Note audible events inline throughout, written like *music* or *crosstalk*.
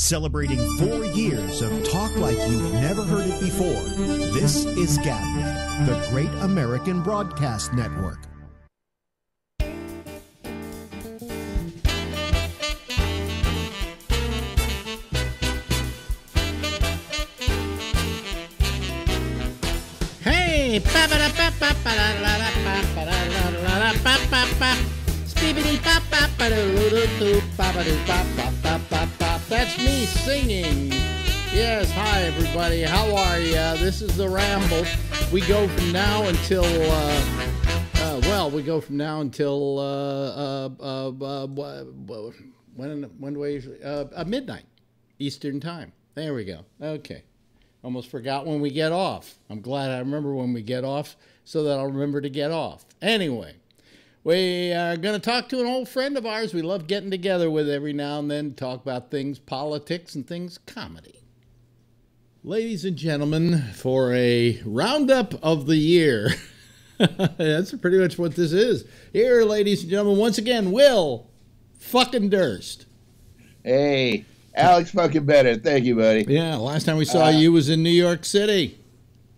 Celebrating four years of talk like you've never heard it before. This is GabNet, the Great American Broadcast Network. Hey! That's me singing. Yes, hi everybody. How are you? This is the Ramble. We go from now until, uh, uh, well, we go from now until uh, uh, uh, uh, when when do I usually uh, midnight Eastern time. There we go. Okay. Almost forgot when we get off. I'm glad I remember when we get off so that I'll remember to get off. Anyway, we are going to talk to an old friend of ours we love getting together with every now and then, talk about things politics and things comedy. Ladies and gentlemen, for a roundup of the year, *laughs* that's pretty much what this is. Here, ladies and gentlemen, once again, Will fucking Durst. Hey, Alex fucking Bennett. Thank you, buddy. Yeah, last time we saw Uh, you was in New York City.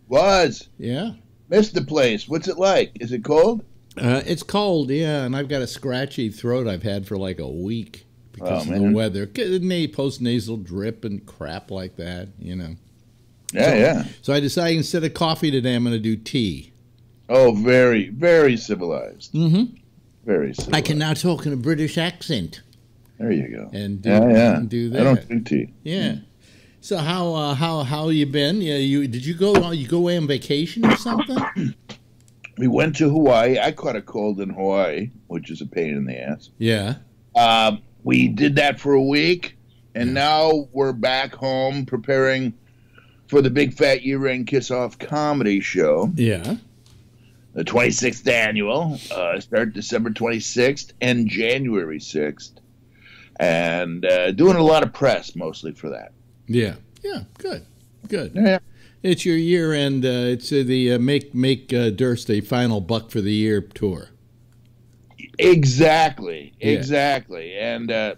Was. Yeah. Missed the place. What's it like? Is it cold? Uh, it's cold, yeah, and I've got a scratchy throat I've had for like a week because Oh, of the weather. Post nasal drip and crap like that, you know. Yeah, yeah. So I decided instead of coffee today, I'm going to do tea. Oh, very, very civilized. Mm-hmm. Very civilized. I can now talk in a British accent There you go. and do, yeah, yeah. and do I don't drink tea. yeah. So how uh, how how you been? Yeah, you did you go you go away on vacation or something? *clears throat* We went to Hawaii. I caught a cold in Hawaii, which is a pain in the ass. Yeah. Uh, we did that for a week, and now we're back home preparing for the big fat year-end kiss-off comedy show. Yeah. the 26th annual uh, start december 26th and january 6th and uh, doing a lot of press mostly for that Yeah. Yeah. Good. Good. yeah It's your year end. Uh, it's uh, the uh, make make uh, Durst a final buck for the year tour. exactly Yeah. exactly and uh,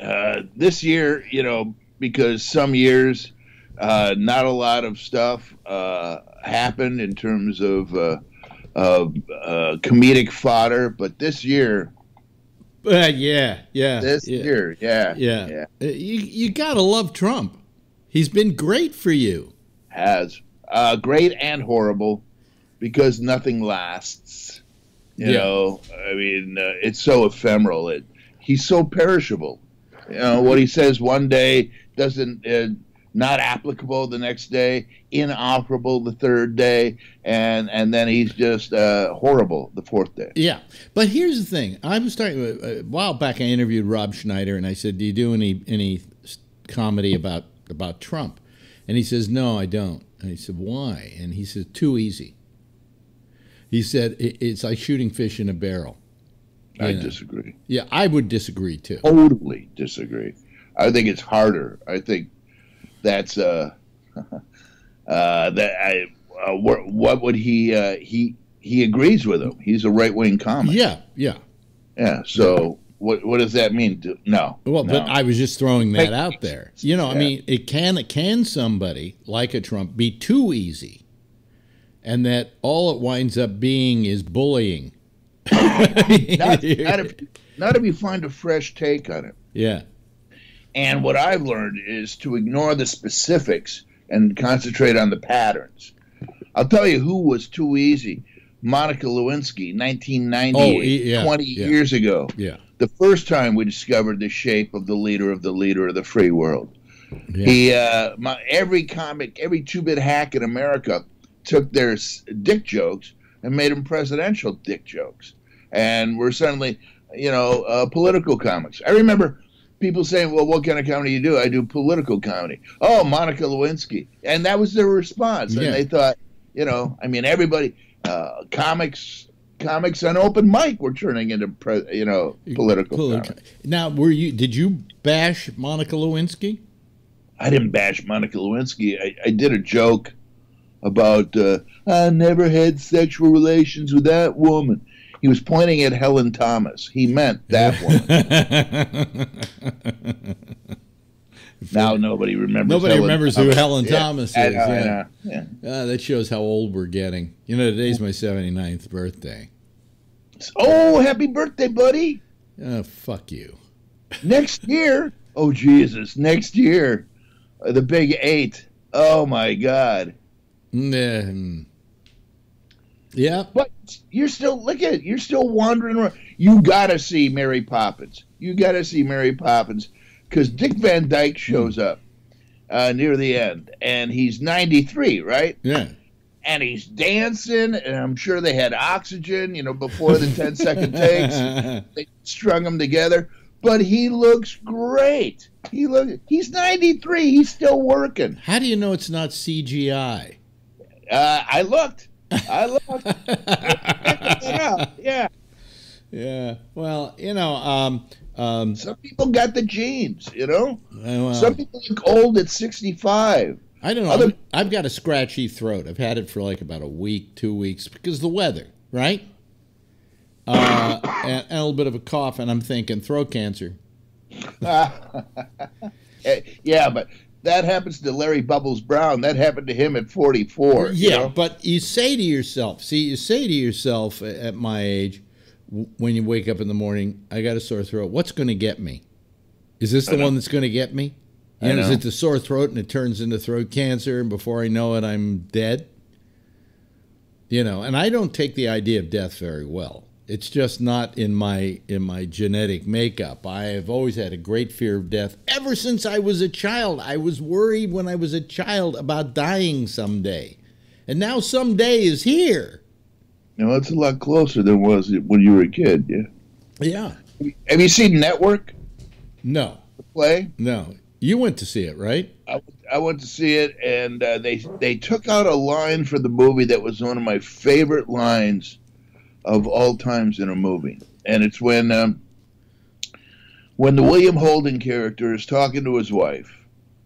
uh, this year you know because some years uh, not a lot of stuff uh, happened in terms of uh, of uh, comedic fodder but this year yeah. Yeah. this yeah. year yeah Yeah. yeah You you gotta love Trump. He's been great for you. Has uh, great and horrible because nothing lasts. You Yeah. know, I mean, uh, it's so ephemeral. It he's so perishable. You know what he says one day doesn't uh, not applicable the next day, inoperable the third day, and and then he's just uh, horrible the fourth day. Yeah. But here's the thing. I was starting a while back. I interviewed Rob Schneider, and I said, "Do you do any any comedy about about Trump?" And he says, "No, I don't." And he said, "Why?" And he said, "Too easy." He said, "It's like shooting fish in a barrel." I Yeah. disagree. Yeah, I would disagree too. Totally disagree. I think it's harder. I think that's uh, *laughs* uh, that I uh, what, what would he uh, he he agrees with him. He's a right wing comic. Yeah, yeah. Yeah. So what what does that mean? To, no. Well, no. but I was just throwing that out there. You know, I mean, it can can somebody like a Trump be too easy, and that all it winds up being is bullying. *laughs* not, not, if, not if you find a fresh take on it. yeah, And what I've learned is to ignore the specifics and concentrate on the patterns. I'll tell you who was too easy. Monica Lewinsky, 1998, Oh, yeah, 20 yeah. years ago. yeah, The first time we discovered the shape of the leader of the leader of the free world. yeah. He, uh, my, every comic, every two-bit hack in America took their dick jokes and made them presidential dick jokes, and we're suddenly, you know, uh, political comics. I remember people saying, "Well, what kind of comedy do you do?" I do political comedy. Oh, Monica Lewinsky, and that was their response. And they thought, you know, I mean, everybody, uh, comics, comics on open mic were turning into, pre- you know, political. Now, were you? Did you bash Monica Lewinsky? I didn't bash Monica Lewinsky. I, I did a joke about uh, I never had sexual relations with that woman. He was pointing at Helen Thomas. He meant that *laughs* woman. Now nobody remembers. Nobody Helen remembers who Helen Yeah, Thomas I is. know, I yeah. know, yeah. Ah, that shows how old we're getting. You know, today's my 79th birthday. Oh, happy birthday, buddy! Oh, fuck you. Next year. Oh Jesus! Next year, uh, the big eight. Oh my God! Mm, Yeah. But you're still look at it. You're still wandering around. You gotta see Mary Poppins. You gotta see Mary Poppins because Dick Van Dyke shows up uh, near the end, and he's 93, right? Yeah. And he's dancing, and I'm sure they had oxygen, you know, before the 10 second takes. *laughs* They strung him together, but he looks great. He look. He's 93. He's still working. How do you know it's not CGI? Uh, I looked. I looked. *laughs* yeah. Yeah. Well, you know, um, um, Some people got the genes, you know. well, Some people look old at 65. I don't know. other- I've, got a scratchy throat. I've had it for like about a week, two weeks because of the weather, right? Uh, *coughs* and, a little bit of a cough, and I'm thinking throat cancer. *laughs* Eh, yeah, but that happens to Larry Bubbles Brown. That happened to him at 44. you Yeah, know? but you say to yourself, see, you say to yourself at my age, when you wake up in the morning, I got a sore throat. What's going to get me? Is this the one that's going to get me? I You know, is know. it the sore throat and it turns into throat cancer, and before I know it, I'm dead? You know, and I don't take the idea of death very well. It's just not in my in my genetic makeup. I have always had a great fear of death ever since I was a child. I was worried when I was a child about dying someday. And now someday is here. You know, it's a lot closer than it was when you were a kid. Yeah. Yeah. Have you seen Network No. play? No. You went to see it, right? I, I went to see it, and uh, they they took out a line for the movie that was one of my favorite lines of all times in a movie, and it's when um, when the William Holden character is talking to his wife,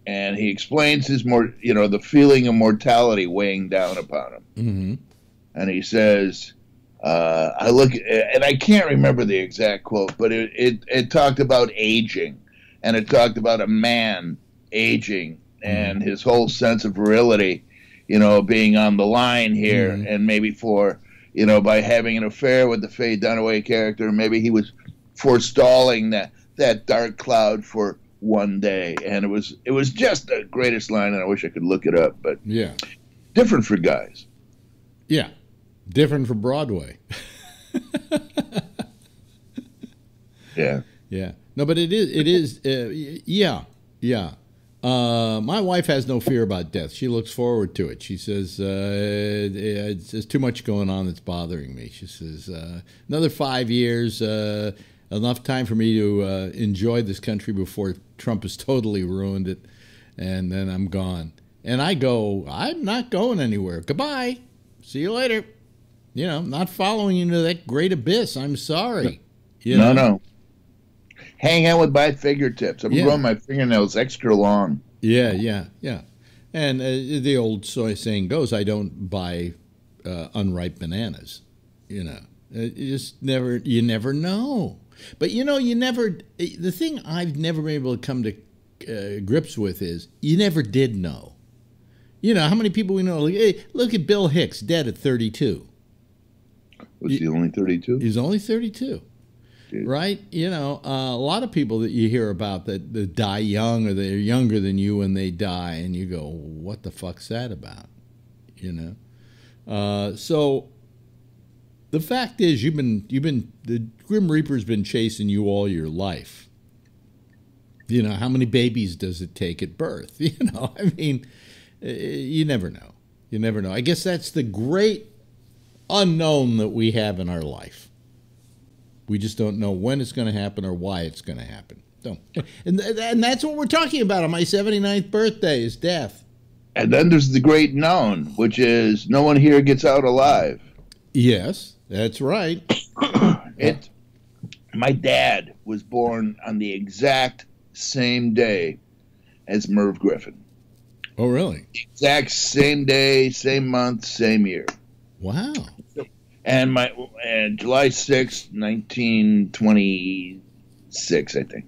and he explains his more you know the feeling of mortality weighing down upon him, Mm-hmm. and he says. Uh, I look, and I can't remember the exact quote, but it, it, it talked about aging, and it talked about a man aging and his whole sense of virility, you know, being on the line here, Mhm. and maybe for, you know, by having an affair with the Faye Dunaway character, maybe he was forestalling that that dark cloud for one day, and it was it was just the greatest line, and I wish I could look it up, but Yeah. different for guys. Yeah. Different for Broadway. *laughs* Yeah. Yeah. No, but it is. It is. Uh, yeah. Yeah. Uh, my wife has no fear about death. She looks forward to it. She says, uh, it's, "There's too much going on that's bothering me." She says, uh, "Another five years, uh, enough time for me to uh, enjoy this country before Trump has *laughs* totally ruined it, and then I'm gone." And I go, "I'm not going anywhere. Goodbye. See you later." You know, not following into that great abyss. I'm sorry. You no, no. Hang out with my fingertips. I'm Yeah. growing my fingernails extra long. Yeah, yeah, yeah. And uh, the old soy saying goes, "I don't buy uh, unripe bananas." You know, Uh, you just never, you never know. But you know, you never. The thing I've never been able to come to uh, grips with is you never did know. You know how many people we know? Like, hey, look at Bill Hicks, dead at 32. Was he only 32? He's only 32. Right? You know, uh, a lot of people that you hear about that, that die young or they're younger than you when they die, and you go, what the fuck's that about? You know? Uh, so the fact is, you've been, you've been, the Grim Reaper's been chasing you all your life. You know, how many babies does it take at birth? *laughs* You know, I mean, uh, you never know. You never know. I guess that's the great unknown that we have in our life. We just don't know when it's going to happen or why it's going to happen. So, and, and that's what we're talking about on my 79th birthday is death. And then there's the great known, which is no one here gets out alive. Yes, that's right. *coughs* It. My dad was born on the exact same day as Merv Griffin. Oh, really? Exact same day, same month, same year. Wow. And my and July sixth, nineteen twenty six, I think.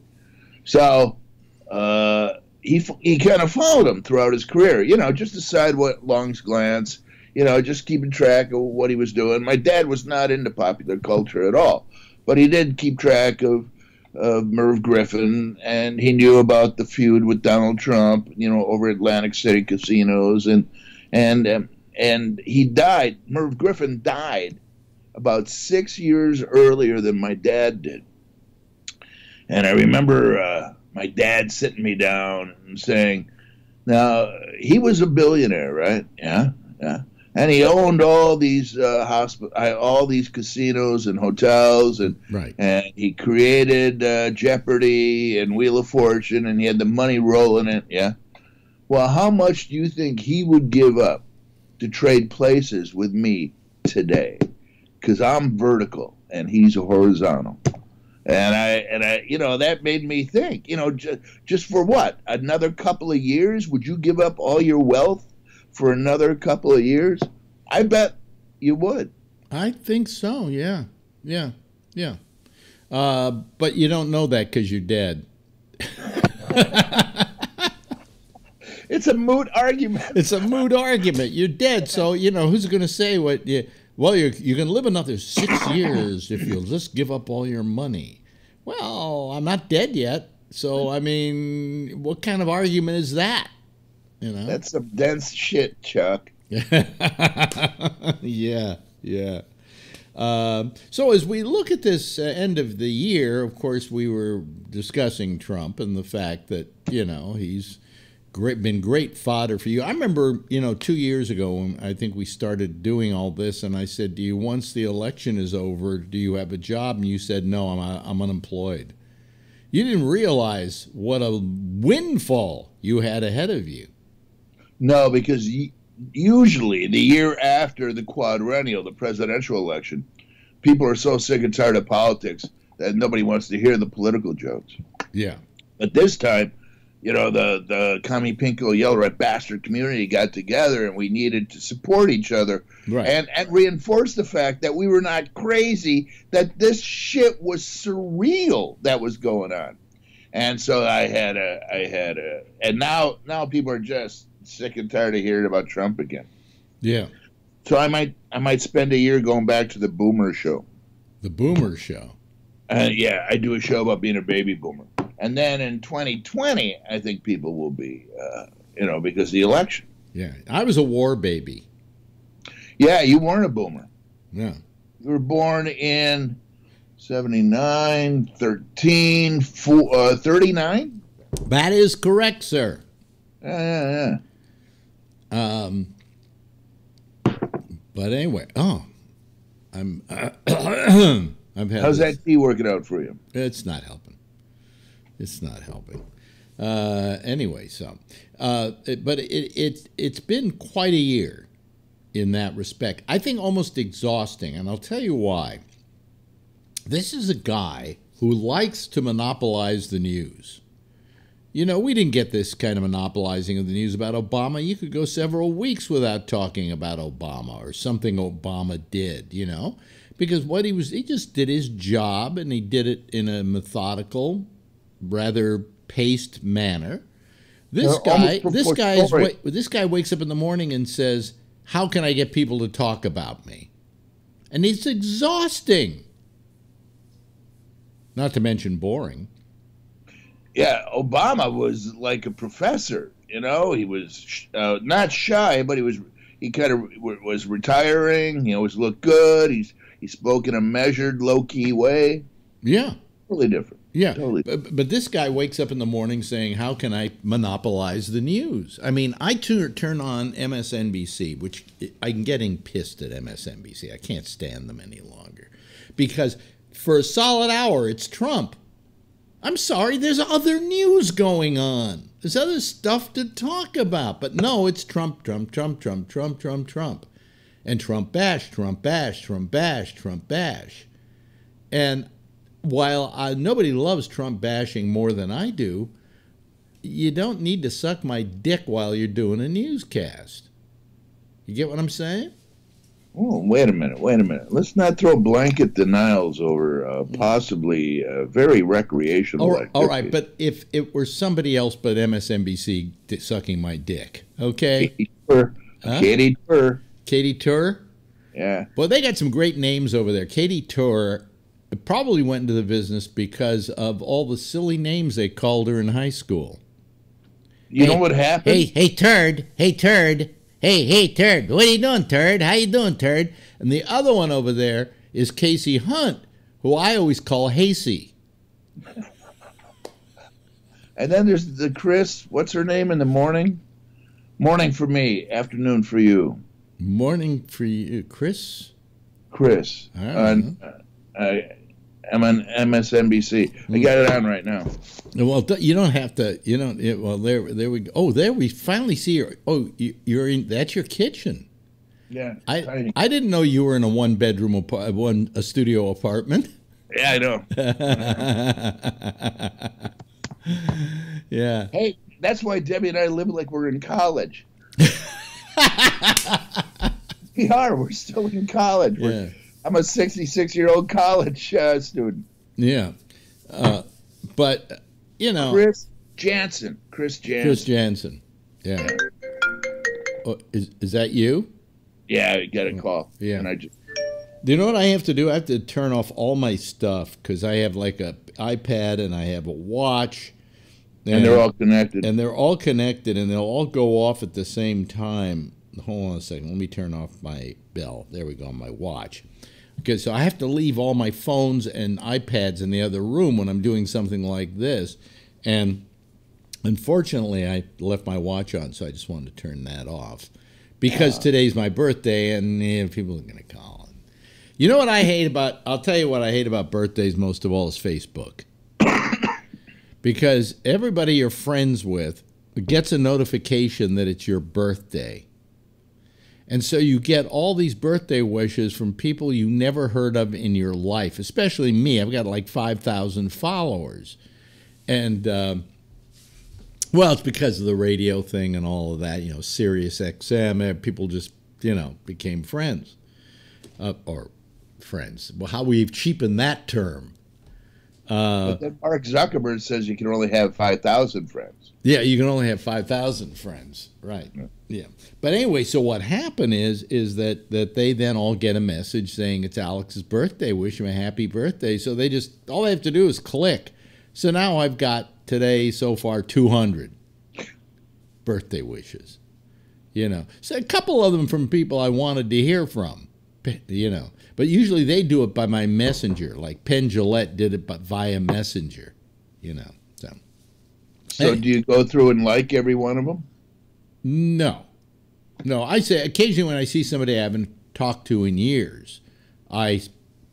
So uh, he he kind of followed him throughout his career. You know, just decide what longs glance. You know, just keeping track of what he was doing. My dad was not into popular culture at all, but he did keep track of of Merv Griffin, and he knew about the feud with Donald Trump. You know, over Atlantic City casinos, and and um, and he died. Merv Griffin died about six years earlier than my dad did, and I remember. Uh, my dad sitting me down and saying, now he was a billionaire, right? Yeah, yeah. And he owned all these uh, hospital, all these casinos and hotels, and right. and he created uh, Jeopardy and Wheel of Fortune, and he had the money rolling in. Yeah. Well, how much do you think he would give up to trade places with me today? Because I'm vertical and he's horizontal. And I and I you know that made me think you know just just for what? Another couple of years? Would you give up all your wealth for another couple of years? I bet you would. I think so yeah yeah yeah. Uh, but you don't know that because you're dead. *laughs* It's a moot argument. It's a moot argument. You're dead so you know who's going to say what you well, you're going to live another six *coughs* years if you'll just give up all your money. Well, I'm not dead yet. So, I mean, what kind of argument is that? You know? That's some dense shit, Chuck. *laughs* yeah, yeah. Um, so, as we look at this uh, end of the year, of course, we were discussing Trump and the fact that, you know, he's great, been great fodder for you. I remember, you know, two years ago when I think we started doing all this, and I said, "Do you once the election is over, do you have a job?" And you said, "No, I'm I'm unemployed." You didn't realize what a windfall you had ahead of you. No, because usually the year after the quadrennial, the presidential election, people are so sick and tired of politics that nobody wants to hear the political jokes. Yeah. But this time, you know, the the commie pinko yellow red bastard community got together and we needed to support each other right. and and reinforce the fact that we were not crazy, that this shit was surreal that was going on. And so I had a I had a and now now people are just sick and tired of hearing about Trump again. Yeah. So I might I might spend a year going back to the boomer show. The boomer show. Uh, yeah, I do a show about being a baby boomer. And then in 2020, I think people will be, uh, you know, because the election. Yeah, I was a war baby. Yeah, you weren't a boomer. Yeah. You were born in 79, 13, four, uh, 39? That is correct, sir. Yeah, yeah, yeah. Um, but anyway, oh, I'm. Uh, *coughs* I've had How's this. that tea working out for you? It's not helping. It's not helping. Uh, anyway, so, uh, it, but it, it, it's been quite a year in that respect. I think almost exhausting, and I'll tell you why. This is a guy who likes to monopolize the news. You know, we didn't get this kind of monopolizing of the news about Obama. You could go several weeks without talking about Obama or something Obama did, you know, because what he was, he just did his job and he did it in a methodical, rather paced manner. This guy, this guy is, this guy wakes up in the morning and says, "How can I get people to talk about me?" And it's exhausting. Not to mention boring. Yeah, Obama was like a professor. You know, he was uh, not shy, but he was he kind of was retiring. He always looked good. He's he spoke in a measured, low key way. Yeah, totally different. Yeah, totally. But, but, this guy wakes up in the morning saying, "How can I monopolize the news?" I mean, I turn on MSNBC, which I'm getting pissed at MSNBC. I can't stand them any longer because for a solid hour it's Trump. I'm sorry, there's other news going on. There's other stuff to talk about, but no, it's Trump, Trump, Trump, Trump, Trump, Trump, Trump, and Trump bash, Trump bash, Trump bash, Trump bash, and while I, nobody loves Trump bashing more than I do, you don't need to suck my dick while you're doing a newscast. You get what I'm saying? Oh, wait a minute, wait a minute. Let's not throw blanket denials over uh, possibly uh, very recreational. All right, all right, but if it were somebody else but MSNBC sucking my dick, okay? Katy Tur, Huh? Katy Tur, Katy Tur? yeah. Well, they got some great names over there. Katy Tur probably went into the business because of all the silly names they called her in high school. You Hey, know what happened? Hey, hey, turd. Hey, turd. Hey, hey, turd. What are you doing, turd? How you doing, turd? And the other one over there is Kasie Hunt, who I always call Hasey. And then there's the Chris. What's her name in the morning? Morning for me, afternoon for you, Morning for you, Chris. Chris. I uh, I'm on MSNBC. Hmm. I got it on right now. Well, you don't have to. You don't. It, well, there, there we go. Oh, there we finally see your. Oh, you, you're in. That's your kitchen. Yeah, I tiny. I didn't know you were in a one bedroom apart, one a studio apartment. yeah, I know. *laughs* Yeah. Hey, that's why Debbie and I live like we're in college. *laughs* we are. We're still in college. We're- Yeah. I'm a 66 year old college uh, student. Yeah. Uh, but you know, Chris Jansing. Chris Jansing. Chris Jansing. Yeah. Oh, is is that you? yeah, I got a call. Yeah. And I just, Do you know what I have to do? I have to turn off all my stuff because I have like a iPad and I have a watch, and they're all connected. and they're all connected and they'll all go off at the same time. Hold on a second. Let me turn off my bell. There we go. My watch. Okay, so I have to leave all my phones and iPads in the other room when I'm doing something like this, and unfortunately, I left my watch on, so I just wanted to turn that off because today's my birthday, and eh, people are going to call. You know what I hate about? I'll tell you what I hate about birthdays most of all is Facebook. *coughs* because everybody you're friends with gets a notification that it's your birthday. And so you get all these birthday wishes from people you never heard of in your life, especially me. I've got like 5,000 followers. And, um, well, it's because of the radio thing and all of that, you know, Sirius XM. eh, People just, you know, became friends. Uh, or friends. Well, how we've cheapened that term. Uh, but then Mark Zuckerberg says you can only have 5,000 friends. Yeah, you can only have five thousand friends, right? Yeah. But anyway, so what happened is is that that they then all get a message saying it's Alex's birthday. Wish him a happy birthday. So they just all they have to do is click. So now I've got today so far two hundred birthday wishes. You know, so a couple of them from people I wanted to hear from. You know, but usually they do it by my messenger. Like Penn Jillette did it, but via messenger. You know, so. Do you go through and like every one of them? No, no. I say occasionally when I see somebody I haven't talked to in years, I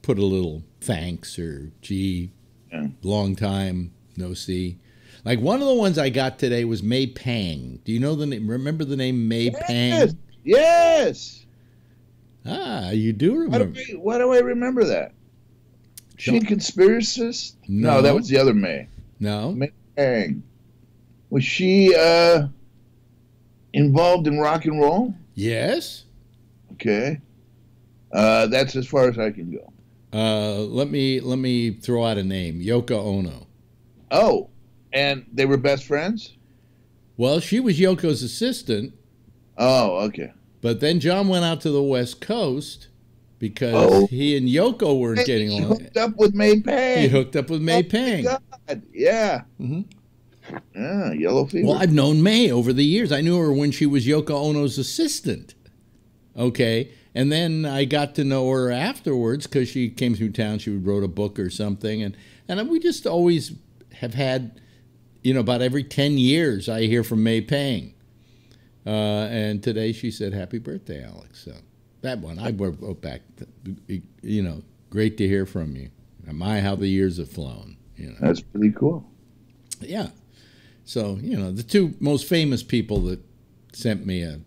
put a little thanks or gee, Yeah. long time no see. Like one of the ones I got today was May Pang. Do you know the name? Remember the name May Yes. Pang? Yes. Ah, you do Why do, remember. I, why do I remember that? She Don't- a conspiracist? No. that was the other May. No, May Pang. Was she uh, involved in rock and roll? yes. Okay. Uh, that's as far as I can go. Uh, let me let me throw out a name. Yoko Ono. Oh, and they were best friends? Well, she was Yoko's assistant, Oh, okay. But then John went out to the West Coast because Oh. he and Yoko weren't getting along. he hooked up with May Pang. He hooked up with May Oh, my Pang. God. Yeah. Mhm. Yeah, yellow fever. Well, I've known May over the years. I knew her when she was Yoko Ono's assistant. Okay. And then I got to know her afterwards because she came through town. She wrote a book or something. And, and we just always have had, you know, about every 10 years I hear from May Pang. Uh, and today she said, Happy birthday, Alex. So that one, I wrote back, you know, great to hear from you. My, how the years have flown. You know. That's pretty cool. Yeah. So, you know, the two most famous people that sent me a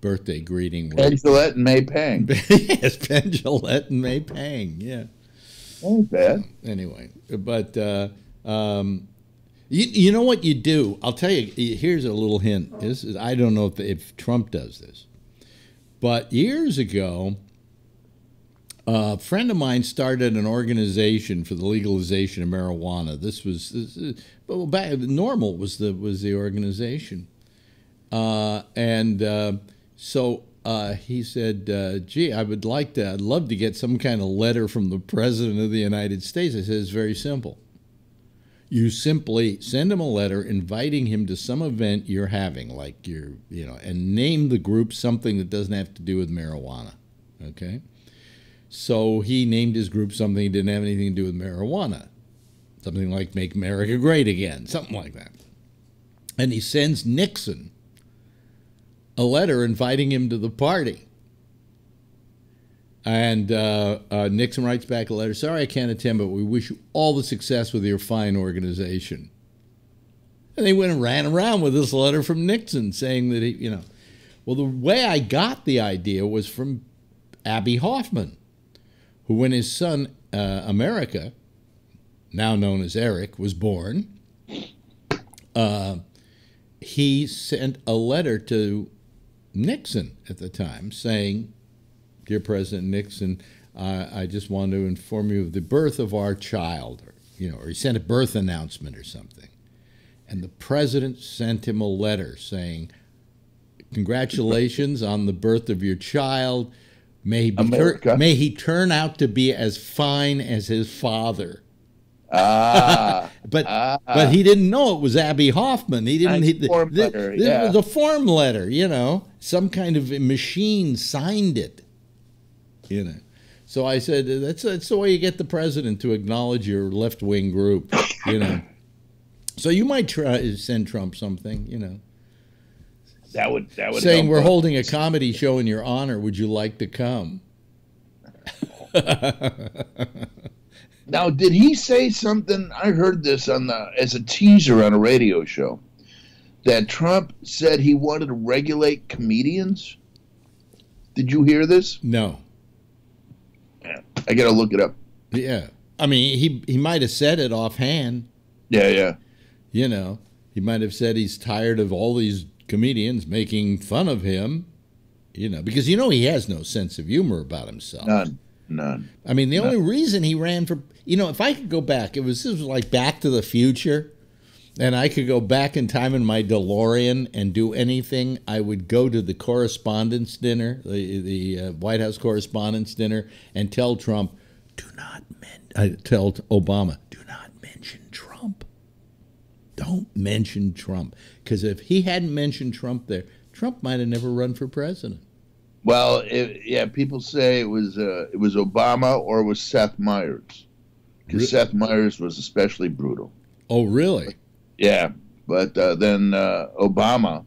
birthday greeting were Ed Jillette and May Pang. *laughs* yes, Penn Jillette and May Pang. Yeah. Ain't bad. Anyway, but uh, um, you, you know what you do? I'll tell you. Here's a little hint. This is I don't know if, if Trump does this. But years ago, a friend of mine started an organization for the legalization of marijuana. This was this, well, back, NORML was the was the organization, uh, and uh, so uh, he said, uh, "Gee, I would like to. I'd love to get some kind of letter from the president of the United States." I said, "It's very simple. You simply send him a letter inviting him to some event you're having, like you're, you know, and name the group something that doesn't have to do with marijuana." Okay. So he named his group something that didn't have anything to do with marijuana. Something like Make America Great Again, something like that. And he sends Nixon a letter inviting him to the party. And uh, uh, Nixon writes back a letter Sorry, I can't attend, but we wish you all the success with your fine organization. And they went and ran around with this letter from Nixon saying that he, you know. Well, the way I got the idea was from Abbie Hoffman, who, when his son uh, America, now known as Eric, was born, uh, he sent a letter to Nixon at the time saying, Dear President Nixon, uh, I just want to inform you of the birth of our child. Or, you know, or he sent a birth announcement or something. And the president sent him a letter saying, Congratulations on the birth of your child. May he, may he turn out to be as fine as his father. Ah, *laughs* but ah. but he didn't know it was Abbie Hoffman. He didn't. He, form th- letter, this yeah. was a form letter, you know. Some kind of machine signed it, you know. So I said that's that's the way you get the president to acknowledge your left wing group, you know. So you might try to send Trump something, you know, that would that would saying we're holding a comedy show in your honor. Would you like to come? *laughs* Now, did he say something? I heard this on the as a teaser on a radio show that Trump said he wanted to regulate comedians. Did you hear this? No. Yeah, I gotta look it up. Yeah. I mean, he he might have said it offhand. Yeah, yeah. You know, he might have said he's tired of all these comedians making fun of him. You know, because you know he has no sense of humor about himself. None, none. I mean, the only reason he ran for, you know, if I could go back, it was this was like Back to the Future, and I could go back in time in my DeLorean and do anything. I would go to the correspondence dinner, the the uh, White House correspondence dinner, and tell Trump, do not men. I tell Obama, do not mention Trump. Don't mention Trump, because if he hadn't mentioned Trump there, Trump might have never run for president. Well, it, yeah, people say it was uh, it was Obama or it was Seth Meyers because Re- Seth Meyers was especially brutal. Oh, really? Yeah, but uh, then uh, Obama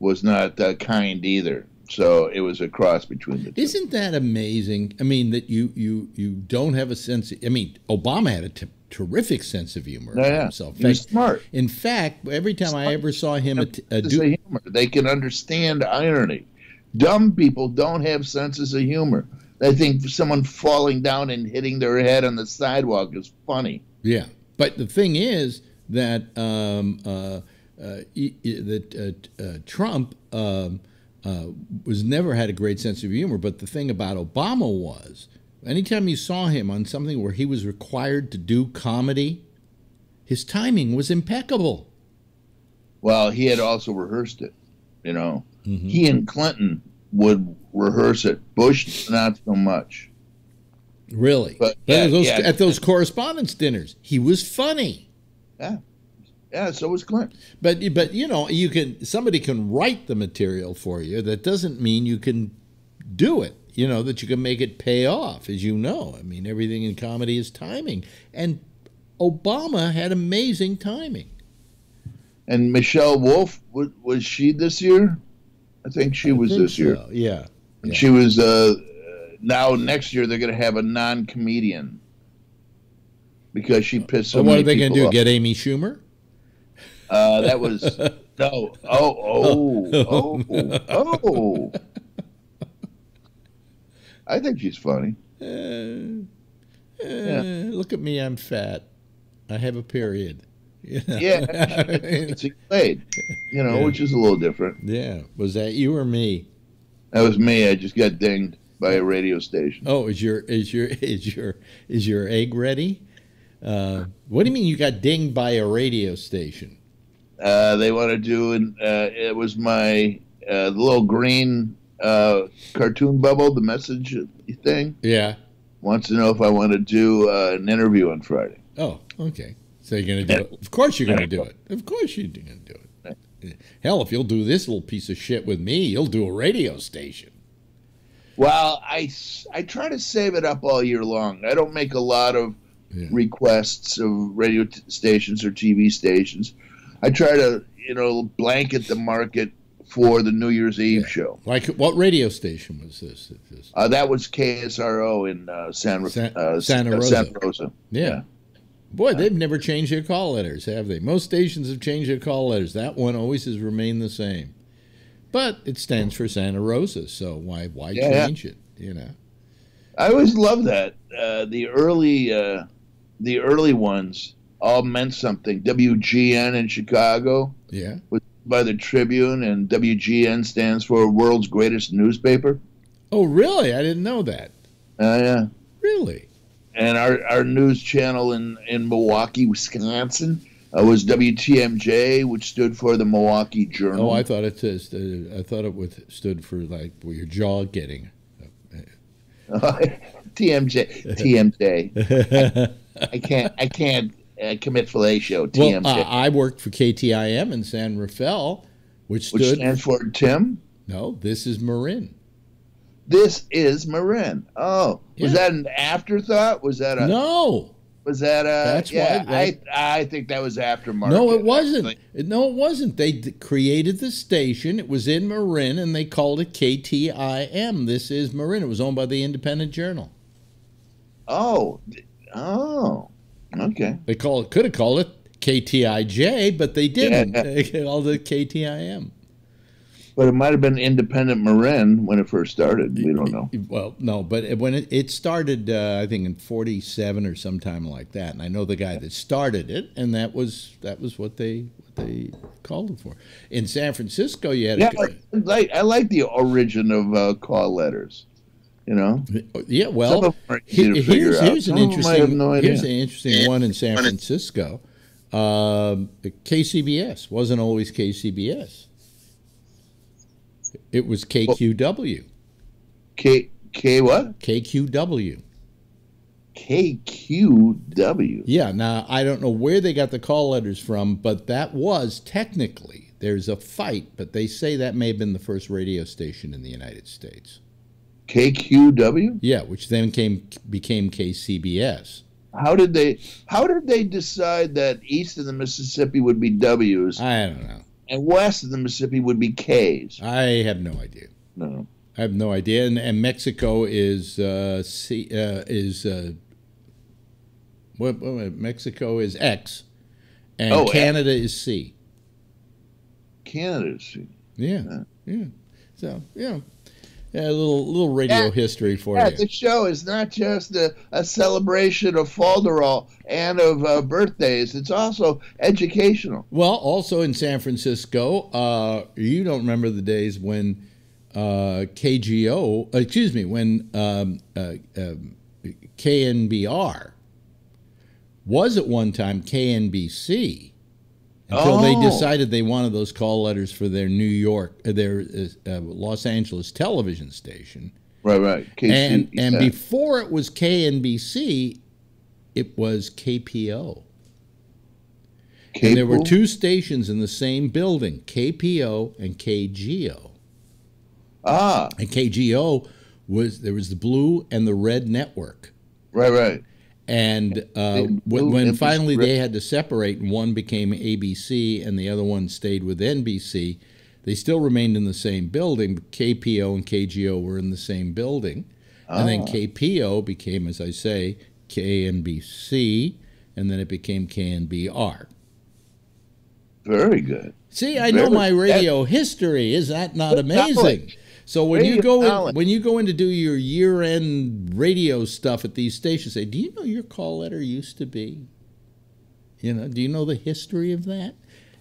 was not uh, kind either. So it was a cross between the two. Isn't that amazing? I mean, that you you you don't have a sense. I mean, Obama had a t- terrific sense of humor Yeah, himself. In fact, smart. in fact, every time I ever saw him of do, humor. They can understand irony. Dumb people don't have senses of humor. They think someone falling down and hitting their head on the sidewalk is funny. yeah. But the thing is that um, uh, uh, that uh, uh, Trump um, uh, was never had a great sense of humor. But the thing about Obama was, anytime you saw him on something where he was required to do comedy, his timing was impeccable. Well, he had also rehearsed it. You know, Mhm. he and Clinton would rehearse it. Bush, not so much. Really? But, yeah, at, those, yeah. at those correspondence dinners, he was funny. Yeah, yeah. So was Clinton. But but you know, you can somebody can write the material for you. That doesn't mean you can do it. You know that you can make it pay off, as you know. I mean, everything in comedy is timing, and Obama had amazing timing. And Michelle Wolf was she this year? I think she was Think this year. Yeah. And Yeah. She was. Uh, now next year they're going to have a non-comedian because she pissed so So what are they going to do? off. Get Amy Schumer? Uh, that was *laughs* no. Oh, oh, oh, *laughs* oh. I think she's funny. Uh, uh, Look at me, I'm fat. I have a period. You know? Yeah, *laughs* it's played, you know, Yeah. which is a little different. Yeah. Was that you or me? That was me. I just got dinged by a radio station. Oh, is your is your *laughs* is your is your egg ready? Uh, what do you mean you got dinged by a radio station? Uh, they want to do, an, uh, it was my uh, little green uh, cartoon bubble, the message thing. Yeah. Wants to know if I want to do uh, an interview on Friday. Oh, okay. So you're going to do it. Of course you're going to do it. Of course you're going to do it. Hell, if you'll do this little piece of shit with me, you'll do a radio station. Well, I, I try to save it up all year long. I don't make a lot of Yeah. requests of radio t- stations or TV stations. I try to, you know, blanket the market for the New Year's Eve Yeah. show. Like, what radio station was this? This- Uh, that was KSRO in uh, San, San- uh, Santa uh, Rosa. Santa Rosa. Yeah. Yeah. Boy, they've never changed their call letters, have they? Most stations have changed their call letters. That one always has remained the same. But it stands for Santa Rosa, so why why Yeah, change it? You know. I always loved that. Uh, the early, uh, the early ones all meant something. WGN in Chicago Yeah. Was by the Tribune, and WGN stands for World's Greatest Newspaper. Oh, really? I didn't know that. Uh, yeah. Really? And our, our news channel in, in Milwaukee, Wisconsin, uh, was WTMJ, which stood for the Milwaukee Journal. Oh, I thought it says. Uh, I thought it would, stood for like where your jaw getting. *laughs* TMJ, TMJ. *laughs* I can't, I can't uh, commit fellatio. TMJ, Well, uh, I worked for KTIM in San Rafael, which which stood. stands for Tim. no, this is Marin. This is Marin. Oh, was Yeah. that an afterthought? Was that a? No, Was that a? That's yeah, why I I think that was aftermarket. no, it wasn't. actually. No, it wasn't. They d- created the station. It was in Marin, and they called it KTIM. This is Marin. It was owned by the Independent Journal. Oh, oh, okay. They call it could have called it KTIJ, but they didn't. Yeah. *laughs* They called it KTIM. But it might have been independent Marin when it first started. We don't know. Well, no, but when it, it started, uh, I think in '47 or sometime like that, and I know the guy that started it, and that was that was what they what they called it for. In San Francisco, you had Yeah, a, I like I like the origin of uh, call letters. You know, yeah. Well, of them are he- easy to figure here's here's an Some of them I have interesting no here's an interesting one in San Francisco. Um, KCBS wasn't always KCBS. It was KQW. K K what? KQW. K Q W. Yeah, now I don't know where they got the call letters from, but that was technically there's a fight, but they say that may have been the first radio station in the United States. K Q W. Yeah, which then came became KCBS. How did they? How did they decide that east of the Mississippi would be W's I don't know. And west of the Mississippi would be K's? I have no idea. No. I have no idea. And, and Mexico is uh, C, uh, is uh, what, what, Mexico is X, and Oh, X. Is C. Canada is C. Canada's. Yeah, yeah. So yeah, yeah. A little little radio history for Yeah, you. the show is not just a, a celebration of Falderall and of uh, birthdays. It's also educational. Well, also in San Francisco, uh, you don't remember the days when uh, KGO, uh, excuse me, when um, uh, um, KNBR was at one time KNBC until they Oh. decided they wanted those call letters for their New York, uh, their uh, uh, Los Angeles television station. Right, right. KC, And and yeah. before it was KNBC, it was KPO. And there were two stations in the same building, KPO and KGO. Ah, And KGO was there was the blue and the red network. right, right. And uh, when, when finally they had to separate, and one became ABC and the other one stayed with NBC, they still remained in the same building. KPO and KGO were in the same building. And then Ah. KPO became, as I say, KNBC, and then it became KNBR. Very good. See, I know my radio history. Is that not amazing? knowledge. So when you go in, when you go in to do your year-end radio stuff at these stations, say, "Do you know your call letter used to be?" You know, do you know the history of that?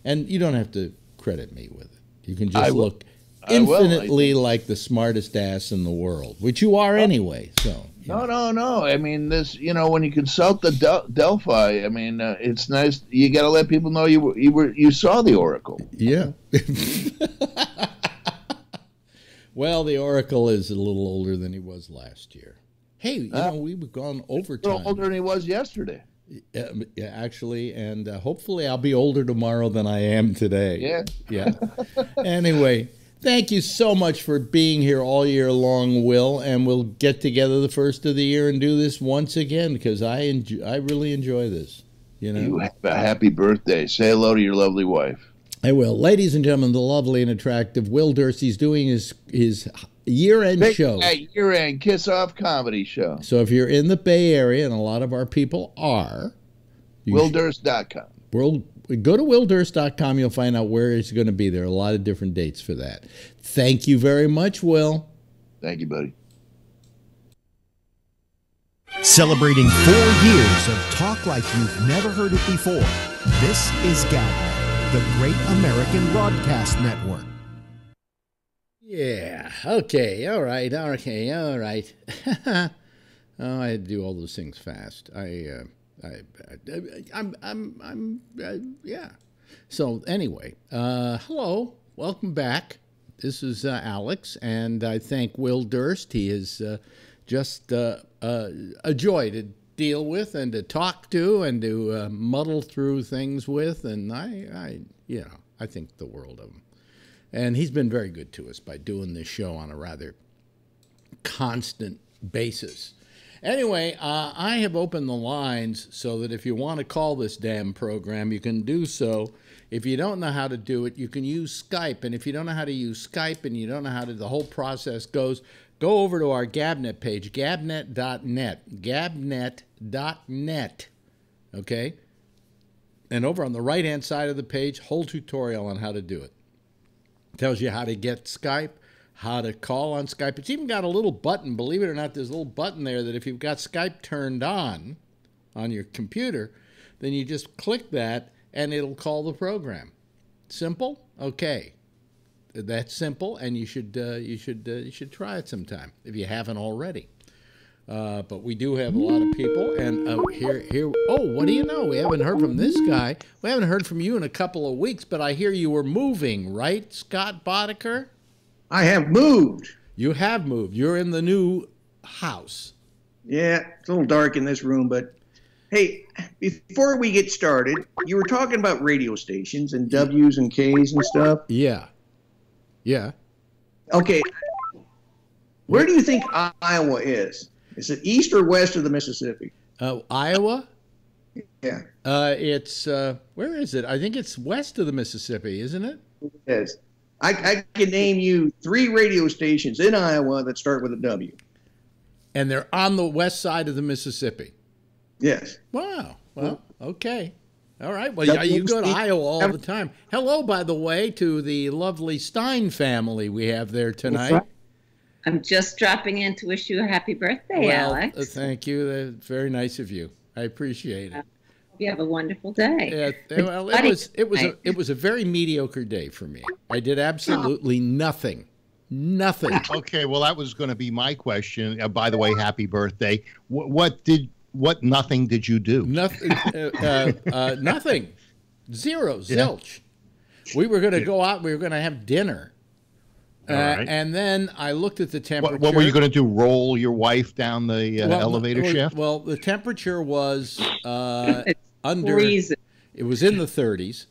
And you don't have to credit me with it. You can just I will. look. infinitely like the smartest ass in the world, which you are anyway. So no, no, no. I mean, this. You know, when you consult the Del- Delphi, I mean, uh, it's nice. You got to let people know you were, you were you saw the Oracle. Yeah. *laughs* well, the Oracle is a little older than he was last year. Hey, you uh, know, we've gone overtime. A little older than he was yesterday. Yeah, yeah actually, and uh, hopefully I'll be older tomorrow than I am today. Yeah. Yeah. anyway, thank you so much for being here all year long, Will, and we'll get together the first of the year and do this once again because I enjoy, I really enjoy this. You know. You have a happy birthday. Say hello to your lovely wife. I will. Ladies and gentlemen, the lovely and attractive Will Durst's doing his his year-end Big, show. year-end kiss-off comedy show. So if you're in the Bay Area, and a lot of our people are, WillDurst.com. World, go to WillDurst.com. You'll find out where it's going to be. There are a lot of different dates for that. Thank you very much, Will. Thank you, buddy. Celebrating four years of talk like you've never heard it before. This is GABNET, the Great American Broadcast Network. Yeah. Okay. All right. Okay. All right. *laughs* oh, I had to do all those things fast. I, uh, I, I, am I'm, I'm, uh, yeah. So anyway, uh, hello, welcome back. This is uh, Alex, and I thank Will Durst. He is uh, just uh, a joy to deal with and to talk to and to muddle through things with, and I, I, you know, I think the world of him. And he's been very good to us by doing this show on a rather constant basis. Anyway, uh, I have opened the lines so that if you want to call this damn program, you can do so. If you don't know how to do it, you can use Skype. And if you don't know how to use Skype and you don't know how to, the whole process goes, go over to our Gabnet page, gabnet.net, gabnet.net. Okay? And over on the right hand side of the page, whole tutorial on how to do it tells you how to get Skype, how to call on Skype. It's even got a little button, believe it or not, there's a little button there that if you've got Skype turned on on your computer, then you just click that and it'll call the program. Simple? Okay. That's simple, and you should uh, you should uh, you should try it sometime if you haven't already. Uh, but we do have a lot of people, and uh, here, here. Oh, what do you know? We haven't heard from this guy. We haven't heard from you in a couple of weeks, but I hear you were moving, right, Scott Boddicker? I have moved. You have moved. You're in the new house. Yeah, it's a little dark in this room, but hey, before we get started, you were talking about radio stations and W's and K's and stuff. Yeah. Yeah. Okay. Where do you think Iowa is? Is it east or west of the Mississippi? Uh, Iowa. Yeah. Uh, it's uh, where is it? I think it's west of the Mississippi, isn't it? Yes. I, I can name you three radio stations in Iowa that start with a W. And they're on the west side of the Mississippi. Yes. Wow. Well, okay. All right. Well, yeah, you go to Iowa all the time. Hello, by the way, to the lovely Stein family we have there tonight. I'm just dropping in to wish you a happy birthday, well, Alex. Uh, thank you. That's very nice of you. I appreciate it. Uh, you have a wonderful day. Yeah, well, it was it was a, it was a very mediocre day for me. I did absolutely nothing. Nothing. Okay, well, that was going to be my question. Uh, by the way, happy birthday. What, what, did what nothing did you do? Nothing. Uh, uh, uh, nothing. Zero. Zilch. Yeah. We were going to go out. We were going to have dinner uh, right. And then I looked at the temperature. What, what were you going to do? Roll your wife down the uh, well, elevator well, shaft? Well, the temperature was uh, *laughs* under. Freezing. It was in the 30s,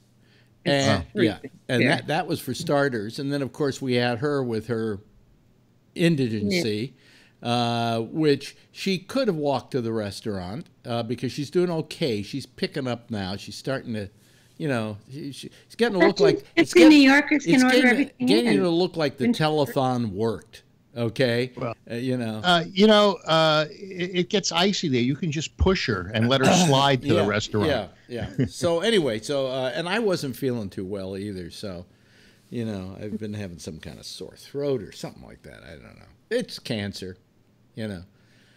and yeah, and yeah. that that was for starters. And then of course we had her with her indigency. Yeah. Uh, which she could have walked to the restaurant uh, because she's doing okay. She's picking up now. She's starting to you know, she's getting to look like it's getting, New Yorkers can order getting, everything. Getting to look like the telethon worked. Okay, well, uh, you know, uh, you know, uh, it, it, gets icy there. You can just push her and let her *coughs* slide to yeah, the restaurant. Yeah, yeah. so anyway, so uh, and I wasn't feeling too well either. So, you know, I've been having some kind of sore throat or something like that. I don't know. It's cancer, you know.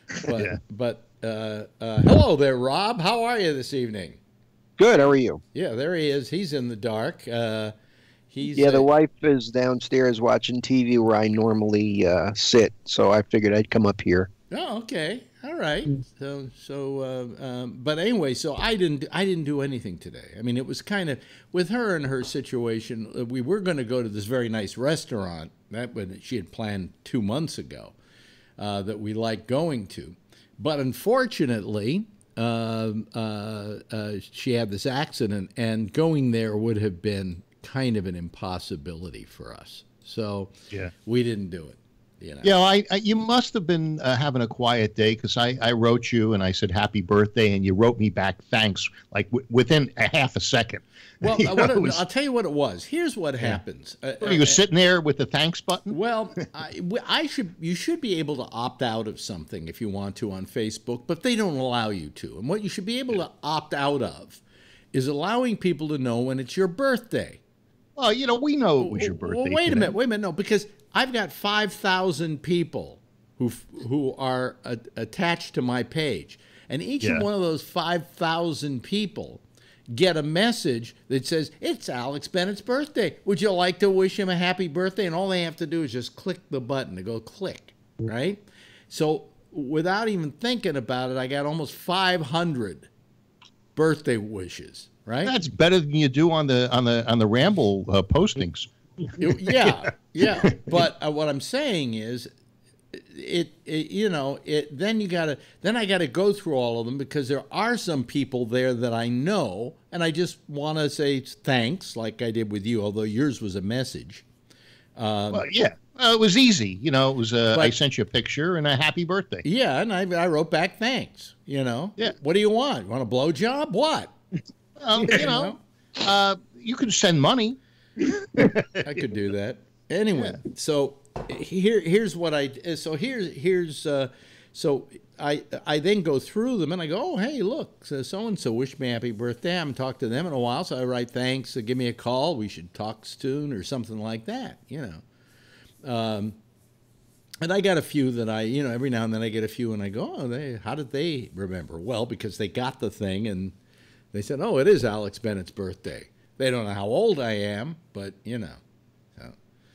*laughs* But yeah. but uh, uh, hello there, Rob. How are you this evening? Good. How are you? Yeah, there he is. He's in the dark. Uh, He's Yeah, the uh, wife is downstairs watching TV where I normally uh, sit, so I figured I'd come up here. Oh, okay. All right. So, so, uh, um, but anyway, so I didn't, I didn't do anything today. I mean, it was kind of with her and her situation. We were going to go to this very nice restaurant that when she had planned two months ago uh, that we like going to, but unfortunately, um, uh, uh, she had this accident, and going there would have been kind of an impossibility for us. So, Yeah. we didn't do it. You know. Yeah, I, I you must have been uh, having a quiet day because I, I wrote you and I said happy birthday and you wrote me back thanks like w- within a half a second. *laughs* Well, You uh, know, it was- I'll tell you what it was. Here's what happens. Uh, you were sitting there with the thanks button. well, *laughs* I, I should. You should be able to opt out of something if you want to on Facebook, but they don't allow you to. And what you should be able to opt out of is allowing people to know when it's your birthday. Well, you know, we know it was your Well, birthday. wait a minute. Wait a minute. No, because I've got five thousand people who who are a- attached to my page, and each Yeah. one of those five thousand people get a message that says it's Alex Bennett's birthday. Would you like to wish him a happy birthday? And all they have to do is just click the button to go click, right? So without even thinking about it, I got almost five hundred birthday wishes. Right? That's better than you do on the on the on the Ramble uh, postings. Yeah, *laughs* yeah. *laughs* But uh, what I'm saying is, it, it you know it. Then you gotta then I gotta go through all of them because there are some people there that I know, and I just want to say thanks, like I did with you. Although yours was a message. well, yeah, uh, it was easy. You know, it was. Uh, I sent you a picture and a happy birthday. Yeah, and I, I wrote back thanks. You know. Yeah. What do you want? You want a blow job? What? Um, *laughs* you know, uh, you can send money. I could do that. Anyway, so here here's what I so here's here's uh, so I I then go through them and I go, oh hey look, so and so wished me happy birthday. I haven't talked to them in a while, so I write thanks. Uh, give me a call. We should talk soon or something like that. You know. Um, and I got a few that I, you know, every now and then I get a few and I go, oh, they, how did they remember? Well, because they got the thing and they said, oh, it is Alex Bennett's birthday. They don't know how old I am, but you know.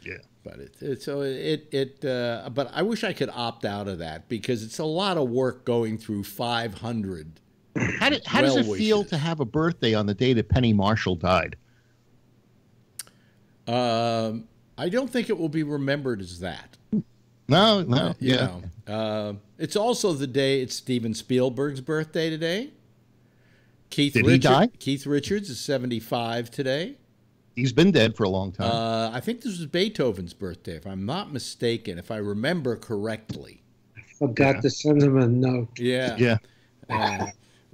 So, Yeah. but it, it so it it uh, but I wish I could opt out of that because it's a lot of work going through 500. How, did, how does Well it feel to have a birthday on the day that Penny Marshall died? Um, I don't think it will be remembered as that. No, no, You yeah. know, uh, it's also the day it's Steven Spielberg's birthday today. Keith Did he die? Keith Richards is 75 today. He's been dead for a long time. Uh, I think this was Beethoven's birthday, if I'm not mistaken, if I remember correctly. I forgot to send him a note. Yeah. yeah. Uh,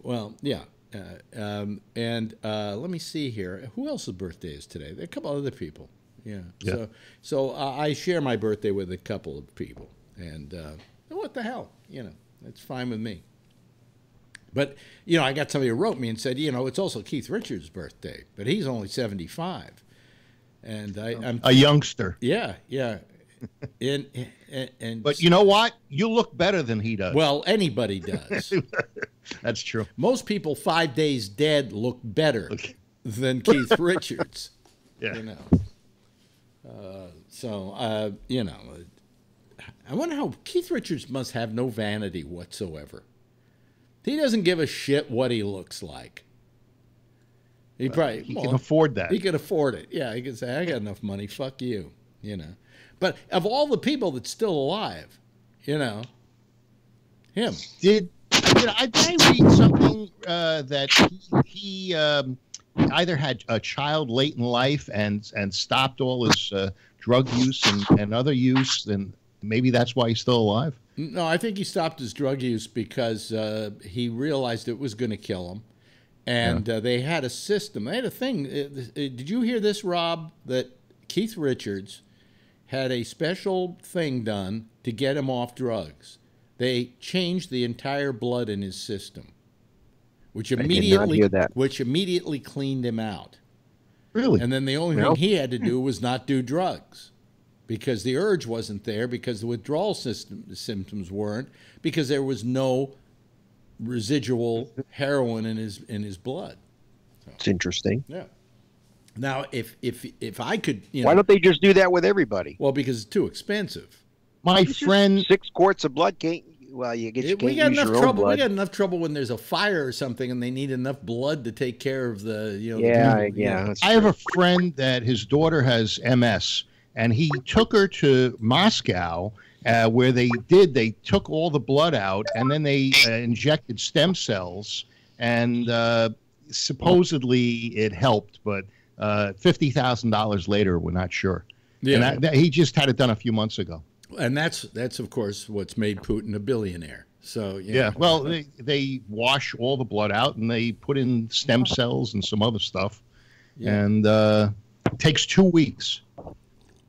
well, yeah. Uh, um, and uh, let me see here. Who else's birthday is today? There are a couple other people. Yeah. Yeah. So, so uh, I share my birthday with a couple of people, and uh, what the hell, you know, it's fine with me. But you know, I got somebody who wrote me and said, you know, it's also Keith Richards' birthday, but he's only seventy-five, and I, I'm A youngster. yeah, yeah, *laughs* and and, and But you know what? You look better than he does. well, anybody *laughs* does. That's true. Most people five days dead look better than Keith *laughs* Richards. Yeah. You know. Uh, so uh, you know, I wonder how Keith Richards must have no vanity whatsoever. He doesn't give a shit what he looks like. He probably He well, can afford that. He can afford it. Yeah, he can say, "I got enough money. Fuck you." You know. But of all the people that's still alive, you know, him. Did you know, I, did I read something uh, that he, he um, either had a child late in life and and stopped all his uh, drug use and, and other use, and maybe that's why he's still alive. No, I think he stopped his drug use because uh, he realized it was going to kill him. And uh, they had a system. They had a thing. Uh, uh, Did you hear this, Rob? That Keith Richards had a special thing done to get him off drugs. They changed the entire blood in his system, which immediately which immediately cleaned him out. Really? And then the only Well- thing he had to do was not do drugs because the urge wasn't there, because the withdrawal system, symptoms weren't, because there was no residual heroin in his in his blood. It's interesting. Yeah. Now, if if if I could, you know, Why don't they just do that with everybody? well, because it's too expensive. My friend, Six quarts of blood can't. Well, you get you It- we got enough your own trouble. We got enough trouble when there's a fire or something, and they need enough blood to take care of the, you know. yeah, people, yeah. you know. I have a friend that his daughter has MS, and he took her to Moscow, uh, where they did. They took all the blood out, and then they uh, injected stem cells, and uh, supposedly it helped, but uh, fifty thousand dollars later, we're not sure. Yeah. And that, that- he just had it done a few months ago. and that's that's of course what's made Putin a billionaire. So you Yeah. Well, they, they wash all the blood out, and they put in stem cells and some other stuff, Yeah. and uh, it takes two weeks